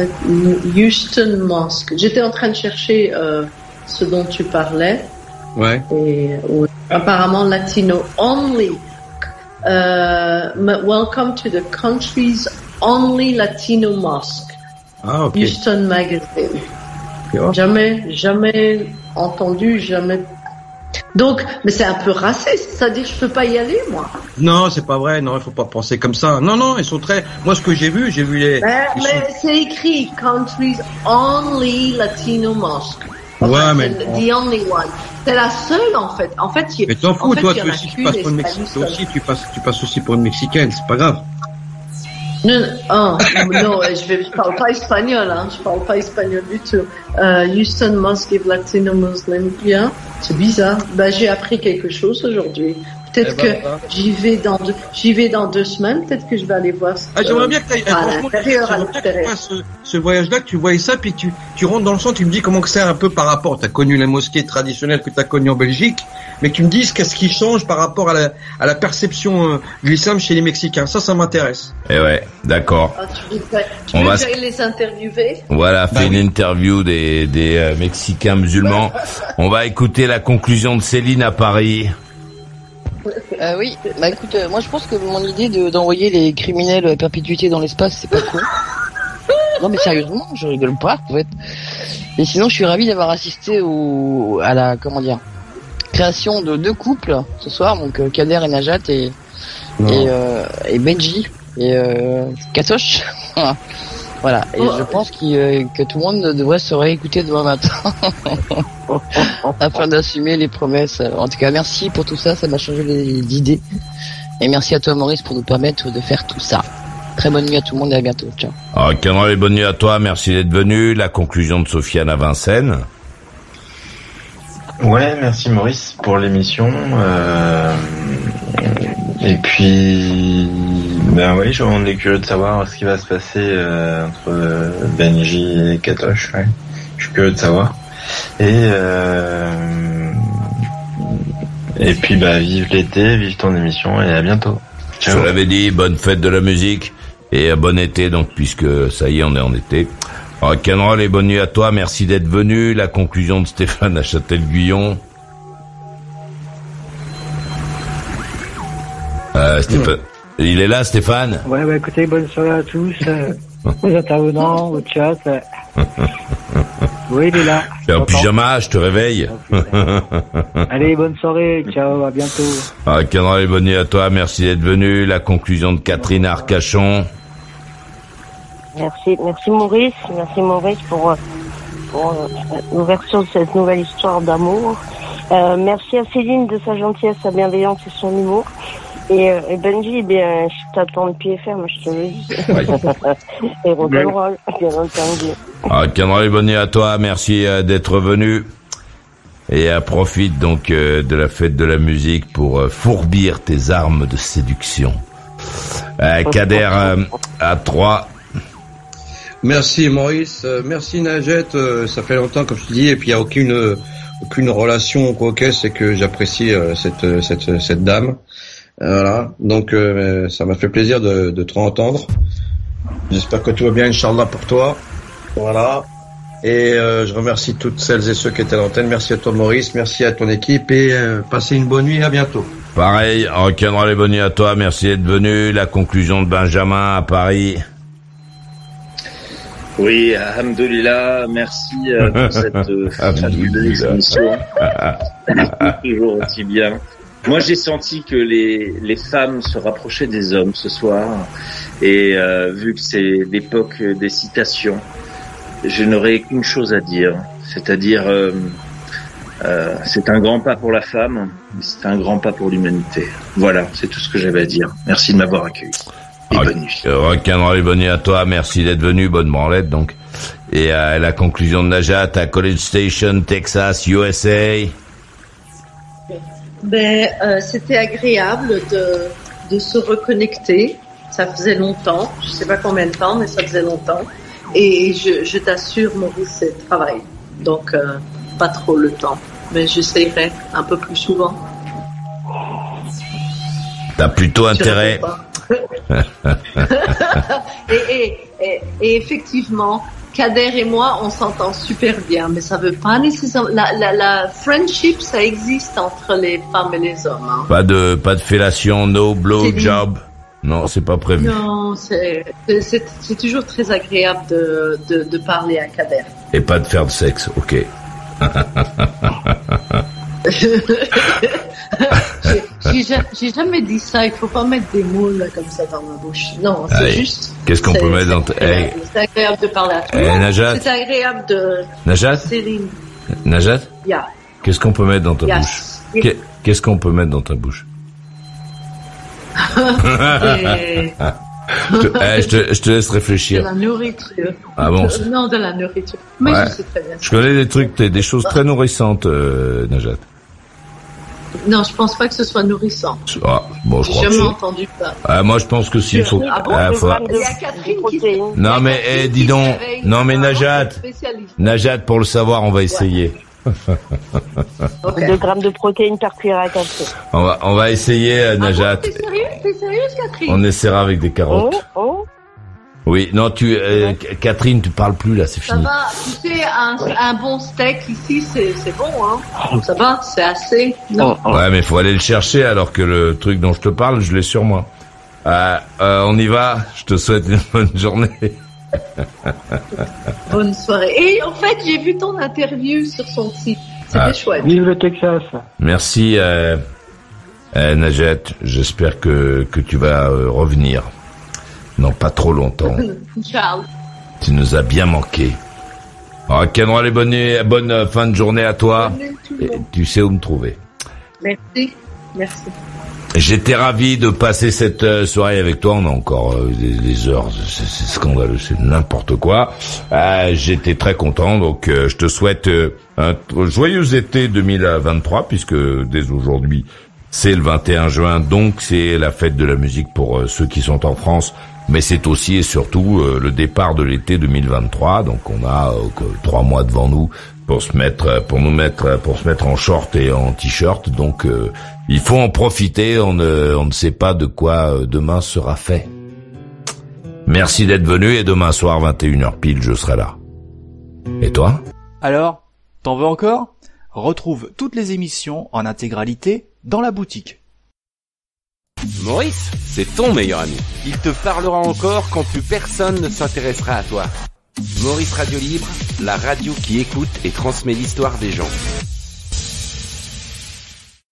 Houston Mosque. J'étais en train de chercher euh, ce dont tu parlais. Ouais. Et apparemment latino only. Euh, welcome to the country's only Latino mosque. Ah, ok. Houston Magazine. Jamais, jamais entendu, jamais. Donc, mais c'est un peu raciste, c'est-à-dire je peux pas y aller, moi. Non, c'est pas vrai, non, il faut pas penser comme ça. Non, non, ils sont très, moi, ce que j'ai vu, j'ai vu les, Mais, ils mais sont- c'est écrit country's only Latino mosque. Ouais, mais. The only one. C'est la seule en fait. En fait, Mais t'en en fous, toi, tu aussi, tu passes pour une Mexicaine. aussi, tu passes, tu passes aussi pour une Mexicaine, c'est pas grave. Non, non, oh, non, [laughs] je je parle pas espagnol, hein, je parle pas espagnol du tout. Euh, Houston Mosque Latino Muslim, bien, c'est bizarre. Ben, j'ai appris quelque chose aujourd'hui. Peut-être Eh ben, que j'y vais dans deux, j'y vais dans deux semaines. Peut-être que je vais aller voir. Ah, j'aimerais bien que tu à à que tu l'extérieur. fasses ce, ce voyage-là, que tu voyais ça, puis tu, tu rentres dans le centre, tu me dis comment que c'est un peu par rapport. Tu as connu la mosquée traditionnelle que tu as connue en Belgique, mais que tu me dises qu'est-ce qui change par rapport à la, à la perception euh, de l'islam chez les Mexicains. Ça, ça m'intéresse. Eh ouais, d'accord. Ah, tu tu On veux va que les interviewer? Voilà, Bah fait une interview des, des euh, Mexicains musulmans. [laughs] On va écouter la conclusion de Céline à Paris. Euh, oui, bah écoute, euh, moi je pense que mon idée de- d'envoyer les criminels à perpétuité dans l'espace, c'est pas cool. [laughs] Non mais sérieusement, je rigole pas en fait. Et sinon, je suis ravi d'avoir assisté au, à la, comment dire, création de deux couples ce soir, donc euh, Kader et Najat et, et, euh, et Benji et euh, Katoche. [laughs] voilà, et Oh. je pense euh, que tout le monde devrait se réécouter demain matin [laughs] afin d'assumer les promesses. En tout cas, merci pour tout ça, ça m'a changé d'idée. Et merci à toi Maurice pour nous permettre de faire tout ça. Très bonne nuit à tout le monde et à bientôt. Ciao. Ah, Cameron, et bonne nuit à toi, merci d'être venu. La conclusion de Sofiane à Vincennes. Ouais, merci Maurice pour l'émission. Euh, et puis, ben oui, je- on est curieux de savoir ce qui va se passer euh, entre euh, Benji et Katoche. Ouais. Je suis curieux de savoir. Et euh, et puis, bah, vive l'été, vive ton émission et à bientôt. Je te l'avais dit, bonne fête de la musique et bon été, donc, puisque ça y est, on est en été. Rock'n'roll et bonne nuit à toi, merci d'être venu. La conclusion de Stéphane à Châtel-Guyon. Euh, Stéphane, il est là, Stéphane Ouais, bah écoutez, bonne soirée à tous, euh, [laughs] aux intervenants, au chat. euh. Oui, il est là. [laughs] T'es en pyjama, je te réveille. [laughs] Allez, bonne soirée, ciao, à bientôt. Rock'n'roll et bonne nuit à toi, merci d'être venu. La conclusion de Catherine Arcachon. Merci, merci Maurice, merci Maurice pour, euh, pour l'ouverture de cette nouvelle histoire d'amour. Euh, merci à Céline de sa gentillesse, sa bienveillance et son humour. Et, euh, et Benji, eh bien, je t'attends de pied ferme, je te le dis. [laughs] [laughs] et rock'n'roll, bien entendu. Rock'n'roll et bonne nuit à toi, merci euh, d'être venu. Et euh, profite donc euh, de la fête de la musique pour euh, fourbir tes armes de séduction. Euh, [laughs] Kader euh, à 3. Merci Maurice, Euh, merci Najette, Euh, ça fait longtemps comme je te dis, et puis il n'y a aucune euh, aucune relation quoi que c'est que j'apprécie euh, cette, euh, cette cette dame. Voilà, donc euh, ça m'a fait plaisir de, de te entendre. J'espère que tout va bien, Inch'Allah, pour toi. Voilà. Et euh, je remercie toutes celles et ceux qui étaient à l'antenne. Merci à toi Maurice, merci à ton équipe et euh, passez une bonne nuit, à bientôt. Pareil, rock'n'roll et bonne nuit à toi, merci d'être venu. La conclusion de Benjamin à Paris. Oui, Alhamdulillah, merci euh, pour cette euh, [laughs] fabuleuse émission. [laughs] Toujours aussi bien. Moi, j'ai senti que les, les femmes se rapprochaient des hommes ce soir. Et euh, vu que c'est l'époque des citations, je n'aurais qu'une chose à dire. C'est-à-dire, euh, euh, c'est un grand pas pour la femme, c'est un grand pas pour l'humanité. Voilà, c'est tout ce que j'avais à dire. Merci de m'avoir accueilli. Et bonne nuit. Rock'n'roll, bonne nuit à toi. Merci d'être venu. Bonne branlette, donc. Et à la conclusion de Najat à College Station, Texas, USA. Ben, euh, c'était agréable de, de se reconnecter. Ça faisait longtemps, je sais pas combien de temps, mais ça faisait longtemps. Et je, je t'assure, Maurice, c'est travail. Donc, euh, pas trop le temps. Mais j'essayerai un peu plus souvent. T'as plutôt intérêt. [laughs] et, et, et effectivement, Kader et moi, on s'entend super bien, mais ça veut pas nécessairement. La, la, la friendship, ça existe entre les femmes et les hommes. hein. Pas de, pas de fellation, no blow job. Non, c'est pas prévu. Non, c'est toujours très agréable de, de, de parler à Kader. Et pas de faire de sexe, ok. [laughs] J'ai- J'ai ja- j'ai jamais dit ça, il faut pas mettre des mots là comme ça dans ma bouche. Non, c'est juste. qu'est-ce qu'on peut mettre dans ta- agréable. C'est agréable de parler à Eh, monde. Najat. C'est agréable de. Najat Céline. Najat Yeah. Qu'est-ce qu'on peut mettre dans ta Yes. bouche? Qu'est- Qu'est-ce qu'on peut mettre dans ta bouche? [laughs] Et- je, te, eh, je, te, je te laisse De réfléchir. la nourriture. Ah bon, Euh, c'est- Non, de la nourriture. Mais Ouais. je sais très bien. Je connais des trucs, des, des choses très nourrissantes, euh, Najat. Non, je pense pas que ce soit nourrissant. Ah, bon, je J'ai crois que jamais c'est- entendu ça. Ah, moi, je pense que s'il faut. Ah bon Ah, faudra- Il y a Catherine qui se- Non, mais eh, dis donc. Non, mais Najat. Najat, pour le savoir, on va essayer. [laughs] 2 grammes de protéines par cuillère à café. on va, on va essayer, euh, Najat. T'es sérieux T'es sérieuse, Catherine? On essaiera avec des carottes. Oh, oh. Oui, non, tu, euh, Catherine, tu parles plus là, c'est Ça fini. va, tu sais, un, un bon steak ici, c'est c'est bon, hein. Ça va, c'est assez. Non. Ouais, mais faut aller le chercher alors que le truc dont je te parle, je l'ai sur moi. Euh, euh, on y va. Je te souhaite une bonne journée. [laughs] [laughs] Bonne soirée. Et en fait, j'ai vu ton interview sur son site. C'était Ah. chouette. Vive le Texas. Merci, euh, euh, Najat. J'espère que que tu vas euh, revenir. Non, pas trop longtemps. [laughs] Ciao. Tu nous as bien manqué. Rock'n'roll et bonne, nuit- bonne euh, fin de journée à toi. Bonne nuit Et tu sais où me trouver. Merci. Merci. J'étais ravi de passer cette euh, soirée avec toi. On a encore euh, des, heures, c'est scandaleux, c'est n'importe quoi. Euh, J'étais très content, donc je te souhaite un joyeux été 2023, puisque dès aujourd'hui c'est le 21 juin, donc c'est la fête de la musique pour ceux qui sont en France. Mais c'est aussi et surtout le départ de l'été 2023, donc on a trois mois devant nous pour se mettre, pour nous mettre, pour se mettre en short et en t-shirt. Donc euh, il faut en profiter. On ne, on ne sait pas de quoi euh, demain sera fait. Merci d'être venu et demain soir 21h pile, je serai là. Et toi? Alors, t'en veux encore? Retrouve toutes les émissions en intégralité dans la boutique. Maurice, c'est ton meilleur ami. Il te parlera encore quand plus personne ne s'intéressera à toi. Maurice Radio Libre, la radio qui écoute et transmet l'histoire des gens.